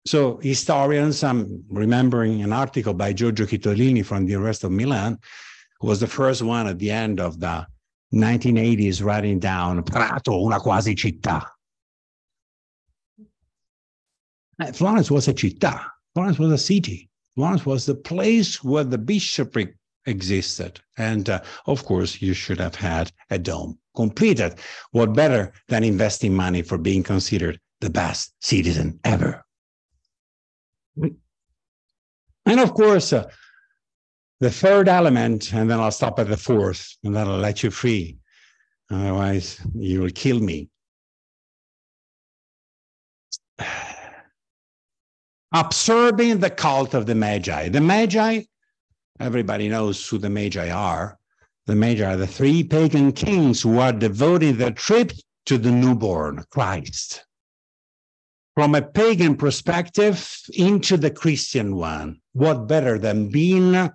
So historians, I'm remembering an article by Giorgio Chittolini from the University of Milan, who was the first one at the end of the 1980s writing down Prato, una quasi città. Uh, Florence was a città. Florence was a city. Florence was the place where the bishopric existed. And uh, of course, you should have had a dome completed. What better than investing money for being considered the best citizen ever? And of course, uh, the third element, and then I'll stop at the fourth, and then I'll let you free. Otherwise, you will kill me. Absorbing the cult of the Magi. The Magi, everybody knows who the Magi are. The Magi are the three pagan kings who are devoting their trip to the newborn Christ from a pagan perspective into the Christian one. What better than being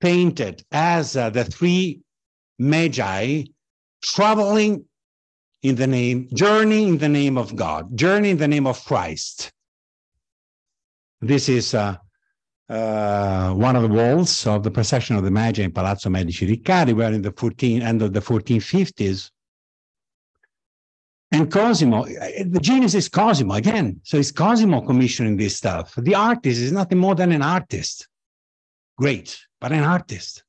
painted as uh, the three magi traveling in the name, journey in the name of God, journey in the name of Christ. This is uh, uh, one of the walls of the procession of the Magi in Palazzo Medici Riccardi, where in the 14, end of the 1450s, and Cosimo, the genius is Cosimo again. So it's Cosimo commissioning this stuff. The artist is nothing more than an artist. Great, but an artist.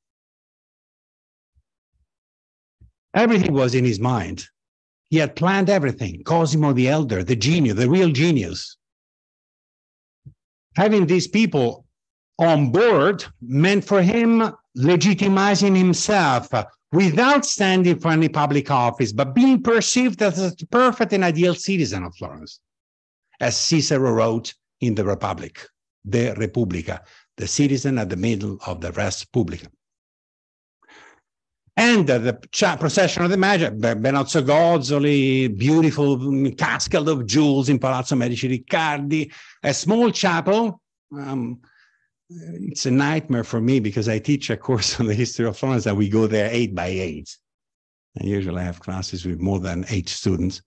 Everything was in his mind. He had planned everything. Cosimo the Elder, the genius, the real genius. Having these people on board meant for him legitimizing himself without standing for any public office, but being perceived as a perfect and ideal citizen of Florence, as Cicero wrote in the Republic, the Repubblica, the citizen at the middle of the res publica. And the procession of the Magi, Benozzo Gozzoli, beautiful cascade of jewels in Palazzo Medici Riccardi, a small chapel, um, it's a nightmare for me because I teach a course on the history of Florence and we go there eight by eight. I usually have classes with more than eight students.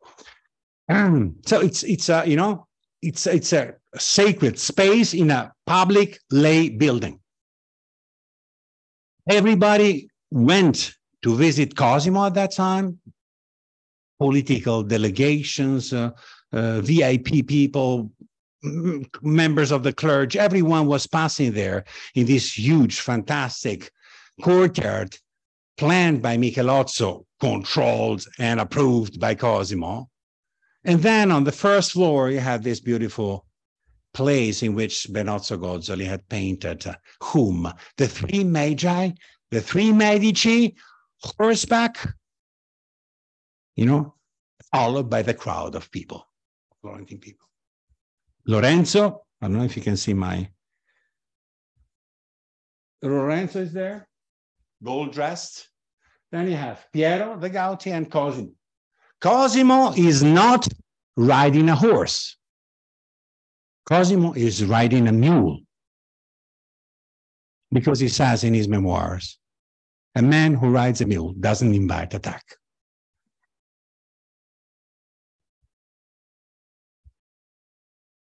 Um, so it's it's a you know it's it's a sacred space in a public lay building. Everybody went to visit Cosimo at that time. Political delegations, uh, uh, VIP people, members of the clergy, everyone was passing there in this huge, fantastic courtyard planned by Michelozzo, controlled and approved by Cosimo. And then on the first floor, you have this beautiful place in which Benozzo Gozzoli had painted uh, whom? The three magi, the three Medici, horseback, you know, followed by the crowd of people, Florentine people. Lorenzo, I don't know if you can see my. Lorenzo is there, gold dressed. Then you have Piero, the Gouty, and Cosimo. Cosimo is not riding a horse. Cosimo is riding a mule. Because he says in his memoirs, a man who rides a mule doesn't invite attack.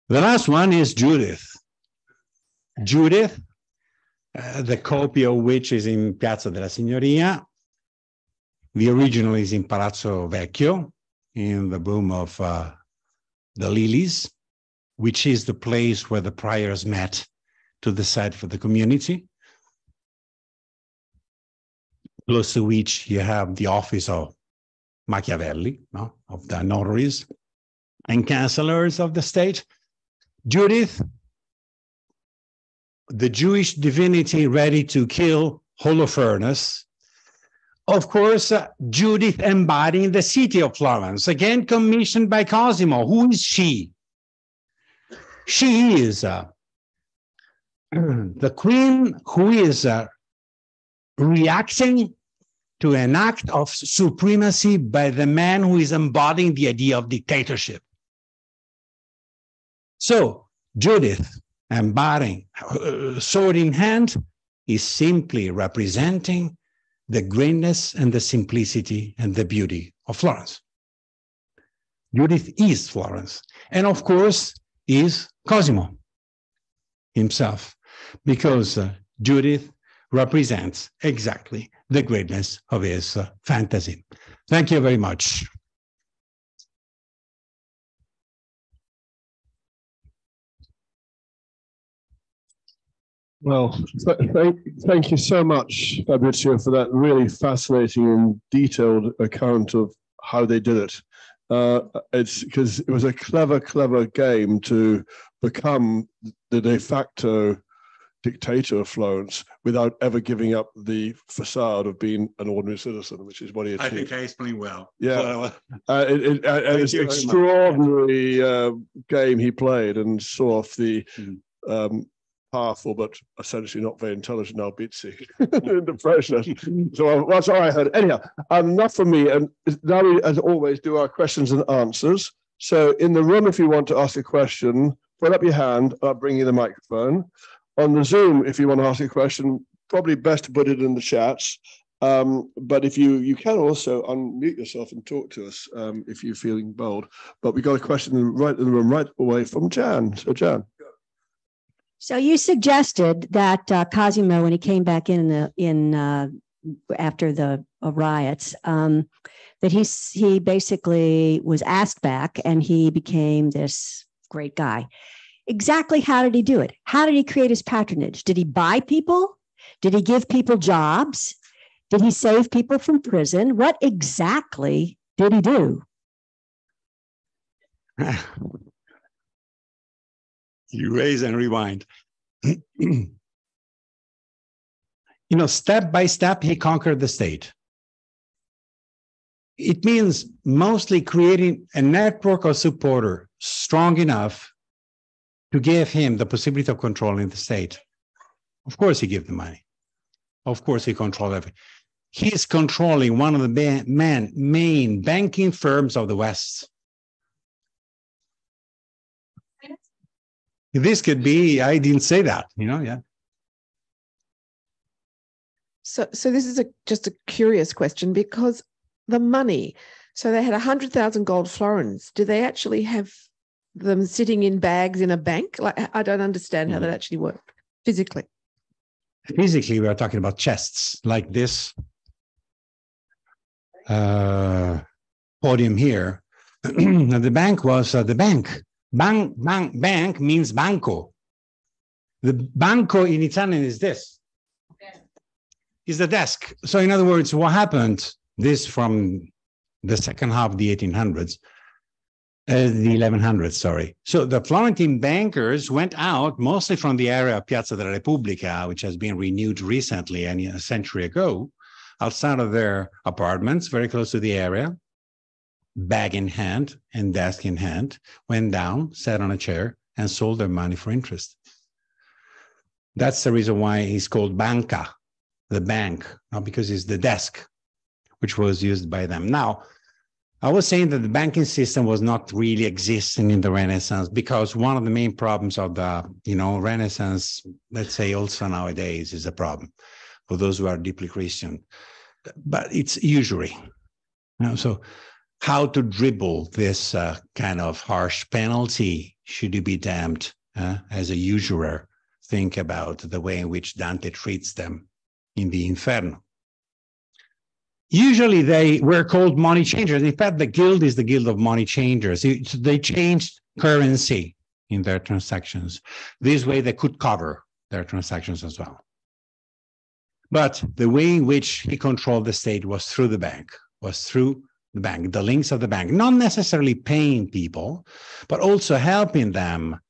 The last one is Judith. Judith, uh, the copy of which is in Piazza della Signoria. The original is in Palazzo Vecchio, in the room of uh, the Lilies, which is the place where the priors met to decide for the community. To which you have the office of Machiavelli, no? of the notaries and chancellors of the state. Judith, the Jewish divinity ready to kill Holofernes. Of course, uh, Judith embodying the city of Florence, again commissioned by Cosimo. Who is she? She is uh, [CLEARS THROAT] the queen who is uh, reacting to an act of supremacy by the man who is embodying the idea of dictatorship. So Judith, embodying uh, sword in hand, is simply representing the greatness and the simplicity and the beauty of Florence. Judith is Florence. And of course, is Cosimo himself, because uh, Judith represents exactly the greatness of his uh, fantasy. Thank you very much. Well, th thank, thank you so much, Fabrizio, for that really fascinating and detailed account of how they did it. Uh, it's because it was a clever, clever game to become the de facto dictator of Florence without ever giving up the facade of being an ordinary citizen, which is what he achieved. I think I explained well. Yeah, uh, it, it, uh, it's an extraordinary uh, game he played and saw off the mm. um, powerful but essentially not very intelligent Albizzi [LAUGHS] in the process. so that's all I heard. Anyhow, enough for me. And now we, as always, do our questions and answers. So in the room, if you want to ask a question, put up your hand. I'll bring you the microphone. On the Zoom, if you want to ask a question, probably best to put it in the chats. Um, but if you you can also unmute yourself and talk to us um, if you're feeling bold. But we got a question right in the room, right away from Jan. So Jan. So you suggested that uh, Cosimo, when he came back in the in uh, after the uh, riots, um, that he he basically was asked back, and he became this great guy. Exactly how did he do it? How did he create his patronage? Did he buy people? Did he give people jobs? Did he save people from prison? What exactly did he do? [LAUGHS] you raise and rewind. [CLEARS THROAT] you know, step by step, he conquered the state. It means mostly creating a network of supporter strong enough to give him the possibility of controlling the state. Of course, he gave the money. Of course, he controlled everything. He's controlling one of the main, main banking firms of the West. this could be i didn't say that you know yeah so so this is a just a curious question because the money so they had 100,000 gold florins do they actually have them sitting in bags in a bank like i don't understand how mm. that actually worked physically physically we are talking about chests like this uh, podium here [CLEARS THROAT] the bank was uh, the bank Bank, bank, bank means banco. The banco in Italian is this. Is the desk. So in other words, what happened? This from the second half of the 1800s, uh, the 1100s, sorry. So the Florentine bankers went out mostly from the area of Piazza della Repubblica, which has been renewed recently and a century ago, outside of their apartments, very close to the area, bag in hand and desk in hand, went down, sat on a chair, and sold their money for interest. That's the reason why he's called banca, the bank, not because it's the desk, which was used by them. Now, I was saying that the banking system was not really existing in the Renaissance because one of the main problems of the, you know, Renaissance, let's say also nowadays, is a problem for those who are deeply Christian. But it's usury. You know, so how to dribble this uh, kind of harsh penalty should you be damned uh, as a usurer. Think about the way in which Dante treats them in the Inferno. Usually they were called money changers. In fact, the guild is the guild of money changers. They changed currency in their transactions. This way they could cover their transactions as well. But the way in which he controlled the state was through the bank, was through the bank, the links of the bank, not necessarily paying people, but also helping them,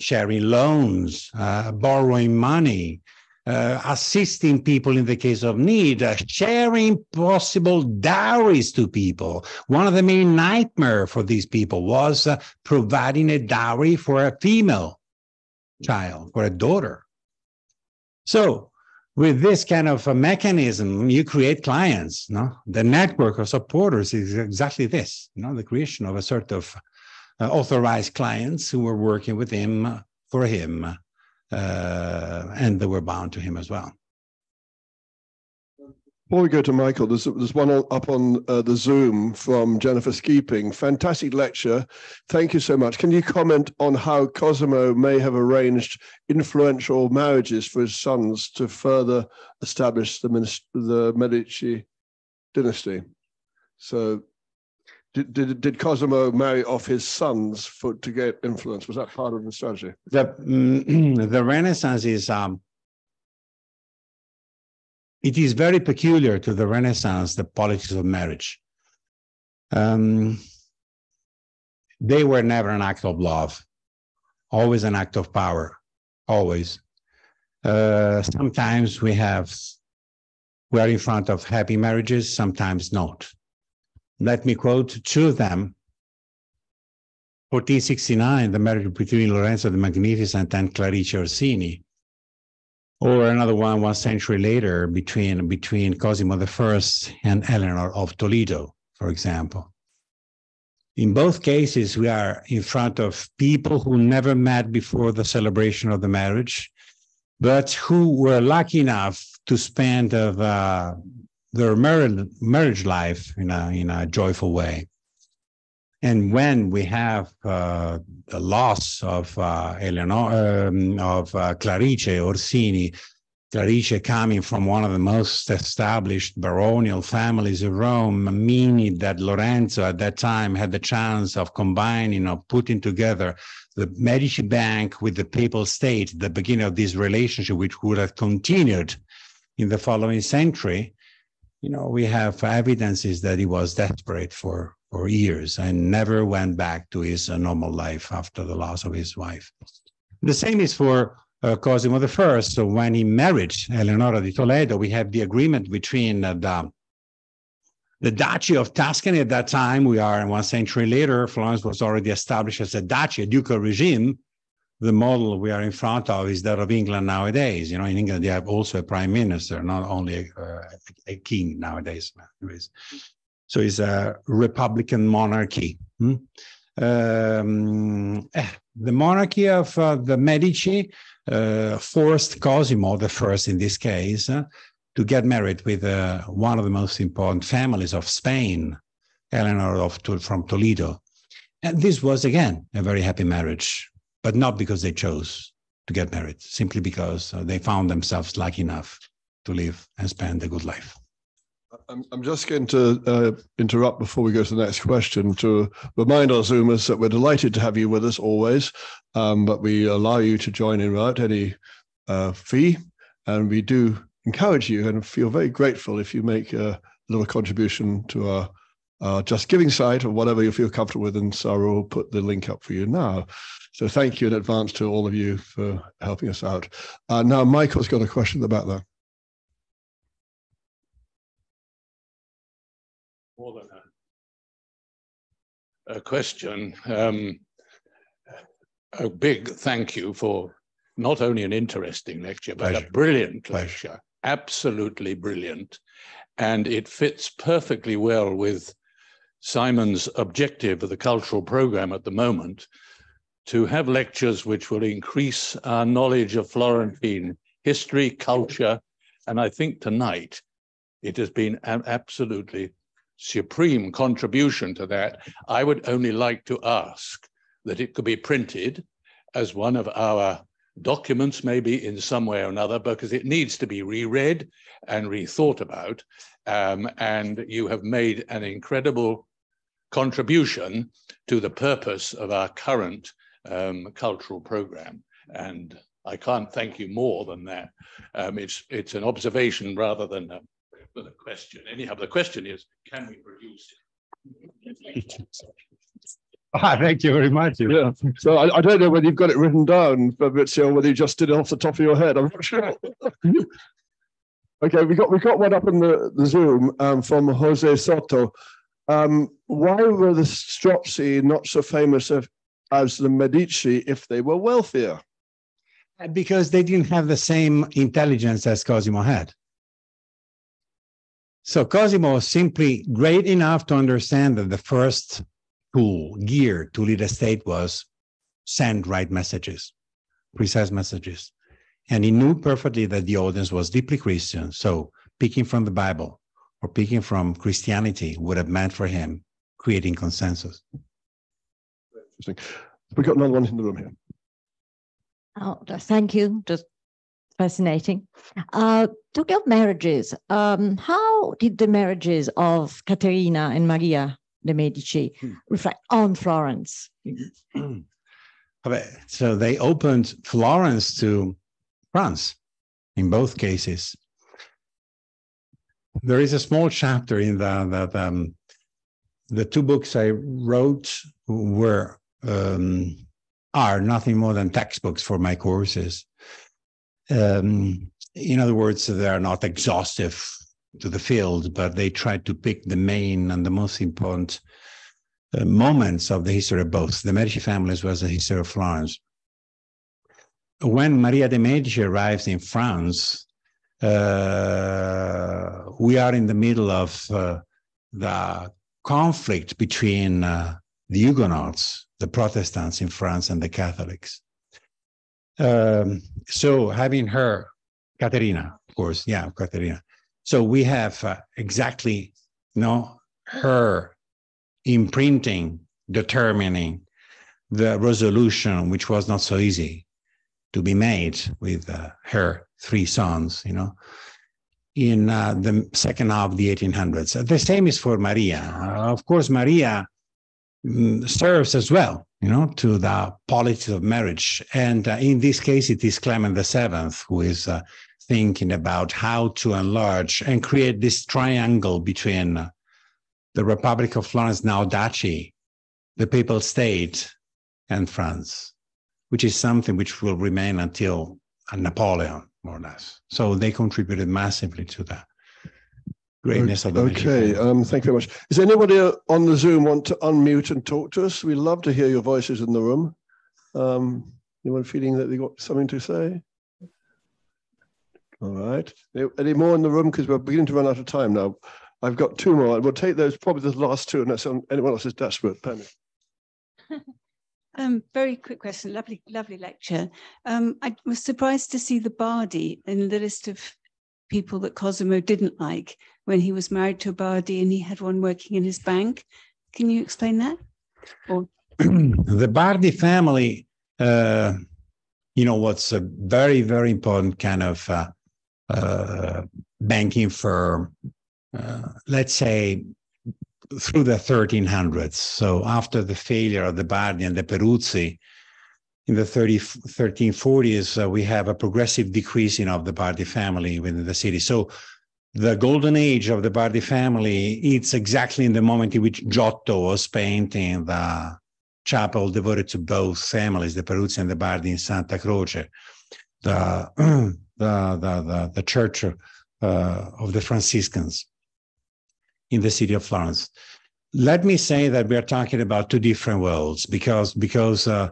sharing loans, uh, borrowing money, uh, assisting people in the case of need, uh, sharing possible dowries to people. One of the main nightmare for these people was uh, providing a dowry for a female child, for a daughter. So with this kind of a mechanism, you create clients. No, the network of supporters is exactly this. You know, the creation of a sort of uh, authorized clients who were working with him for him and they were bound to him as well. Before we go to Michael, there's, there's one up on uh, the Zoom from Jennifer Skeeping. Fantastic lecture. Thank you so much. Can you comment on how Cosimo may have arranged influential marriages for his sons to further establish the, the Medici dynasty? So did, did, did Cosimo marry off his sons for to get influence? Was that part of the strategy? The mm, [CLEARS THROAT] the Renaissance is um, it is very peculiar to the Renaissance, the politics of marriage. Um, they were never an act of love, always an act of power, always. Uh, sometimes we have we are in front of happy marriages, sometimes not. Let me quote two of them. 1469, the marriage between Lorenzo the Magnificent and Clarice Orsini. Or another one, one century later, between, between Cosimo I and Eleanor of Toledo, for example. In both cases, we are in front of people who never met before the celebration of the marriage, but who were lucky enough to spend of, uh, their marriage, life in a, in a joyful way. And when we have uh, the loss of uh, Eleanor, um, of uh, Clarice Orsini, Clarice coming from one of the most established baronial families of Rome, meaning that Lorenzo at that time had the chance of combining or putting together the Medici Bank with the Papal State, the beginning of this relationship, which would have continued in the following century you know, we have evidences that he was desperate for, for years and never went back to his uh, normal life after the loss of his wife. The same is for uh, Cosimo I. So when he married Eleonora di Toledo, we have the agreement between uh, the, the Duchy of Tuscany at that time. We are one century later. Florence was already established as a duchy, a ducal regime the model we are in front of is that of England nowadays. You know, in England, they have also a prime minister, not only a, uh, a king nowadays. So it's a republican monarchy. Hmm? Um, eh, the monarchy of uh, the Medici uh, forced Cosimo the first, in this case, uh, to get married with uh, one of the most important families of Spain, Eleanor of from Toledo. And this was again a very happy marriage but not because they chose to get married, simply because uh, they found themselves lucky enough to live and spend a good life. I'm, I'm just going to uh, interrupt before we go to the next question to remind our Zoomers that we're delighted to have you with us always, um, but we allow you to join in without any uh, fee. And we do encourage you and feel very grateful if you make a little contribution to our uh, Just Giving site or whatever you feel comfortable with, and Sarah will put the link up for you now. So thank you in advance to all of you for helping us out. Uh, now, Michael's got a question about that. More than a, a question. Um, a big thank you for not only an interesting lecture, but Pleasure. a brilliant Pleasure. lecture. Absolutely brilliant. And it fits perfectly well with Simon's objective of the cultural program at the moment to have lectures which will increase our knowledge of Florentine history, culture, and I think tonight it has been an absolutely supreme contribution to that, I would only like to ask that it could be printed as one of our documents, maybe in some way or another, because it needs to be reread and rethought about. Um, and you have made an incredible contribution to the purpose of our current um, cultural program. And I can't thank you more than that. Um, it's it's an observation rather than a, than a question. Anyhow, the question is, can we produce it? [LAUGHS] Ah, thank you very much. Yeah. So I, I, don't know whether you've got it written down, Fabrizio, or whether you just did it off the top of your head. I'm not sure. [LAUGHS] okay, we got we got one up in the, the Zoom um, from Jose Soto. Um, why were the Strozzi not so famous as, as the Medici if they were wealthier? Because they didn't have the same intelligence as Cosimo had. So Cosimo was simply great enough to understand that the first tool, gear to lead a state was send right messages, precise messages. And he knew perfectly that the audience was deeply Christian. So picking from the Bible or picking from Christianity would have meant for him creating consensus. Interesting. We've got another one in the room here. Oh, thank you. Just fascinating. Uh, talking of marriages, um, how did the marriages of Caterina and Maria de Medici hmm. reflect on Florence? [CLEARS THROAT] so they opened Florence to France in both cases. There is a small chapter in the, that um, the two books I wrote were um, are nothing more than textbooks for my courses. Um, in other words, they are not exhaustive to the field, but they try to pick the main and the most important uh, moments of the history of both the Medici family as well as the history of Florence. When Maria de Medici arrives in France, uh, we are in the middle of uh, the conflict between uh, the Huguenots, the Protestants in France, and the Catholics. Um, so having her, Caterina, of course, yeah, Caterina. So we have uh, exactly, you know, her imprinting, determining the resolution, which was not so easy to be made with uh, her three sons, you know, in uh, the second half of the 1800s. The same is for Maria. Uh, of course, Maria um, serves as well, you know, to the politics of marriage. And uh, in this case, it is Clement VII who is uh, thinking about how to enlarge and create this triangle between uh, the Republic of Florence, now Duchy, the Papal State, and France, which is something which will remain until Napoleon, more or less. So they contributed massively to that greatness of the Okay, um, thank you very much. Is anybody on the Zoom want to unmute and talk to us? We'd love to hear your voices in the room. Um, anyone feeling that they got something to say? All right. Any more in the room? Because we're beginning to run out of time now. I've got two more. We'll take those, probably the last two, unless anyone else is desperate. Penny. [LAUGHS] Um, very quick question. Lovely, lovely lecture. Um, I was surprised to see the Bardi in the list of people that Cosimo didn't like when he was married to a Bardi and he had one working in his bank. Can you explain that? Or... [CLEARS THROAT] the Bardi family, uh, you know, what's a very, very important kind of uh, uh, banking firm, uh, let's say through the 1300s. So after the failure of the Bardi and the Peruzzi in the 30, 1340s, uh, we have a progressive decreasing of the Bardi family within the city. So the golden age of the Bardi family, it's exactly in the moment in which Giotto was painting the chapel devoted to both families, the Peruzzi and the Bardi in Santa Croce, the, [CLEARS THROAT] the, the, the, the church uh, of the Franciscans in the city of Florence. Let me say that we are talking about two different worlds because because uh,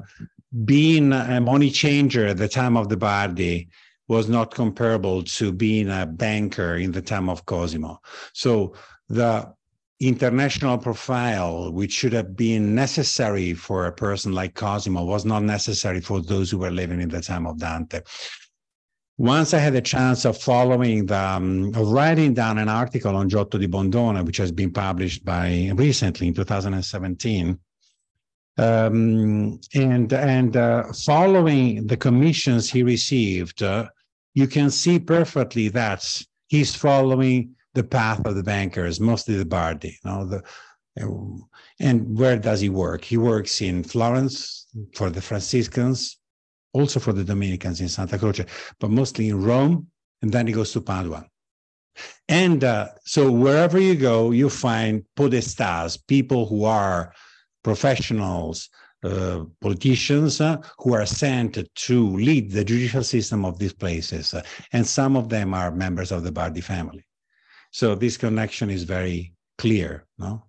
being a money changer at the time of the Bardi was not comparable to being a banker in the time of Cosimo. So the international profile, which should have been necessary for a person like Cosimo, was not necessary for those who were living in the time of Dante. Once I had a chance of following the, um, of writing down an article on Giotto di Bondone, which has been published by recently in 2017, um, and and uh, following the commissions he received, uh, you can see perfectly that he's following the path of the bankers, mostly the Bardi. You know, the, and where does he work? He works in Florence for the Franciscans, also for the Dominicans in Santa Croce, but mostly in Rome, and then he goes to Padua. And uh, so wherever you go, you find podestas, people who are professionals, uh, politicians uh, who are sent to lead the judicial system of these places. Uh, and some of them are members of the Bardi family. So this connection is very clear, no?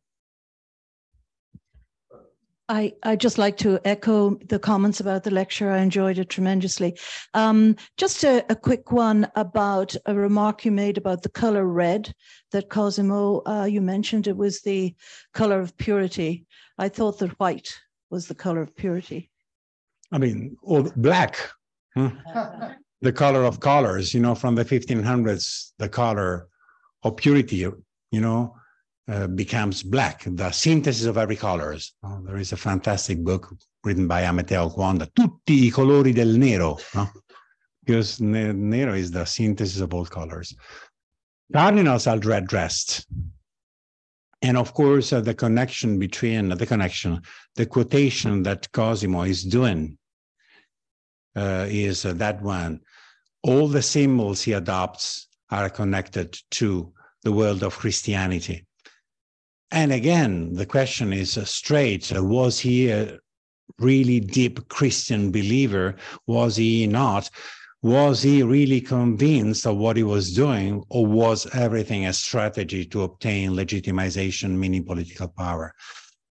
I, I just like to echo the comments about the lecture. I enjoyed it tremendously. Um, just a, a, quick one about a remark you made about the color red that Cosimo, uh, you mentioned it was the color of purity. I thought that white was the color of purity. I mean, or black, huh? [LAUGHS] the color of colors, you know, from the 1500s, the color of purity, you know, uh, becomes black, the synthesis of every colors. Oh, there is a fantastic book written by Amedeo Quondam, Tutti i colori del nero, no? because nero is the synthesis of all colors. Cardinals are red dressed. And of course, uh, the connection between the connection, the quotation that Cosimo is doing uh, is that one. All the symbols he adopts are connected to the world of Christianity. And again, the question is straight was he a really deep Christian believer? Was he not? Was he really convinced of what he was doing, or was everything a strategy to obtain legitimization, meaning political power?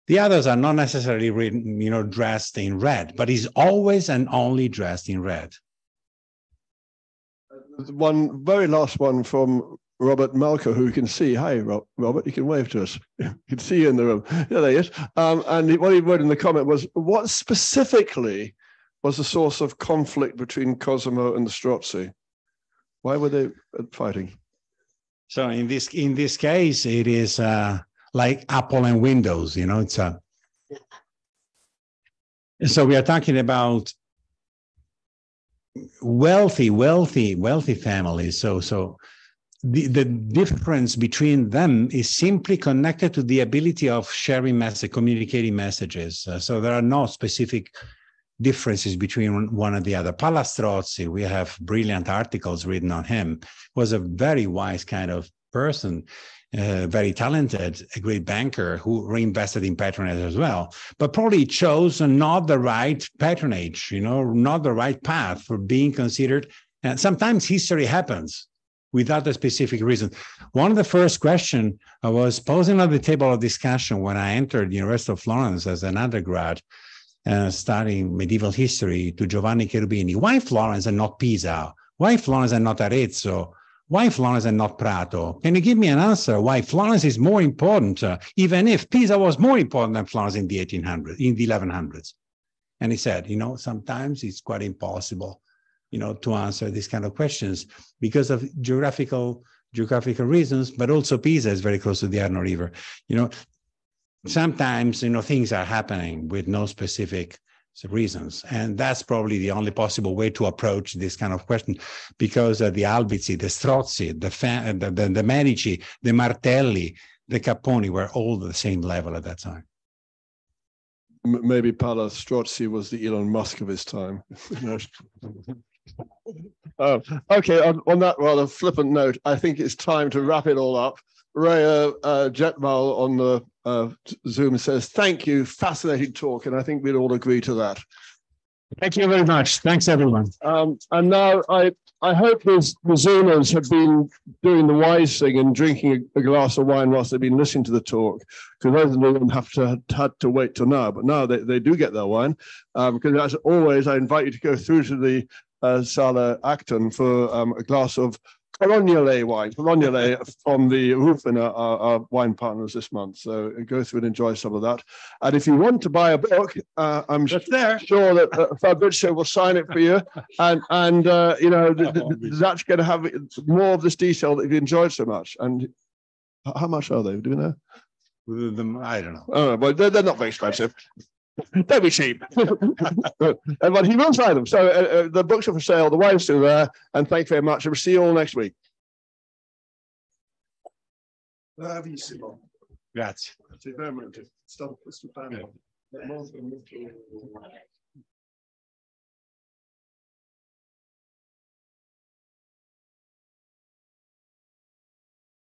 The others are not necessarily, you know, dressed in red, but he's always and only dressed in red. One very last one from Robert Malco, who you can see. Hi, Robert. You can wave to us. [LAUGHS] You can see you in the room. Yeah, [LAUGHS] there he is. Um, and what he wrote in the comment was, "What specifically was the source of conflict between Cosimo and the Strozzi? Why were they fighting?" So in this in this case, it is uh, like Apple and Windows. You know, it's a. So we are talking about wealthy, wealthy, wealthy families. So so the, the difference between them is simply connected to the ability of sharing message, communicating messages. Uh, so there are no specific differences between one and the other. Palla Strozzi, we have brilliant articles written on him, was a very wise kind of person, uh, very talented, a great banker who reinvested in patronage as well, but probably chose not the right patronage, you know, not the right path for being considered. And sometimes history happens without a specific reason. One of the first questions I was posing at the table of discussion when I entered the University of Florence as an undergrad, uh, studying medieval history to Giovanni Cherubini. Why Florence and not Pisa? Why Florence and not Arezzo? Why Florence and not Prato? Can you give me an answer why Florence is more important, uh, even if Pisa was more important than Florence in the 1800s, in the 1100s? And he said, you know, sometimes it's quite impossible you know, to answer these kind of questions because of geographical geographical reasons, but also Pisa is very close to the Arno River. You know, sometimes you know things are happening with no specific reasons, and that's probably the only possible way to approach this kind of question, because uh, the Albizzi, the Strozzi, the, fa- the, the the Medici, the Martelli, the Capponi were all the same level at that time maybe Palla Strozzi was the Elon Musk of his time. [LAUGHS] Uh, okay, on, on, that rather flippant note, I think it's time to wrap it all up. Raya uh, Jetmal on the uh, Zoom says, Thank you, fascinating talk. And I think we'd all agree to that. Thank you very much. Thanks, everyone. Um, and now I, I hope those, the Zoomers have been doing the wise thing and drinking a, a, glass of wine whilst they've been listening to the talk, because those of them have to had to wait till now. But now they, they do get their wine. Um, because as always, I invite you to go through to the uh, Sala Acton for um, a glass of Rognole wine, Rognole from the Rufina are our, our, wine partners this month. So go through and enjoy some of that. And if you want to buy a book, uh, I'm there. sure that uh, Fabrizio will sign it for you. [LAUGHS] And and uh, you know th- th- that's going to have more of this detail that you enjoyed so much. And how much are they? Do you know? I don't know. Oh, but they're, they're not very expensive. Don't be cheap. [LAUGHS] but he will sign them. So uh, uh, the books are for sale. The wine's still there. And thank you very much. And we'll see you all next week. Bravissimo. Grazie. Veramente. Stato questo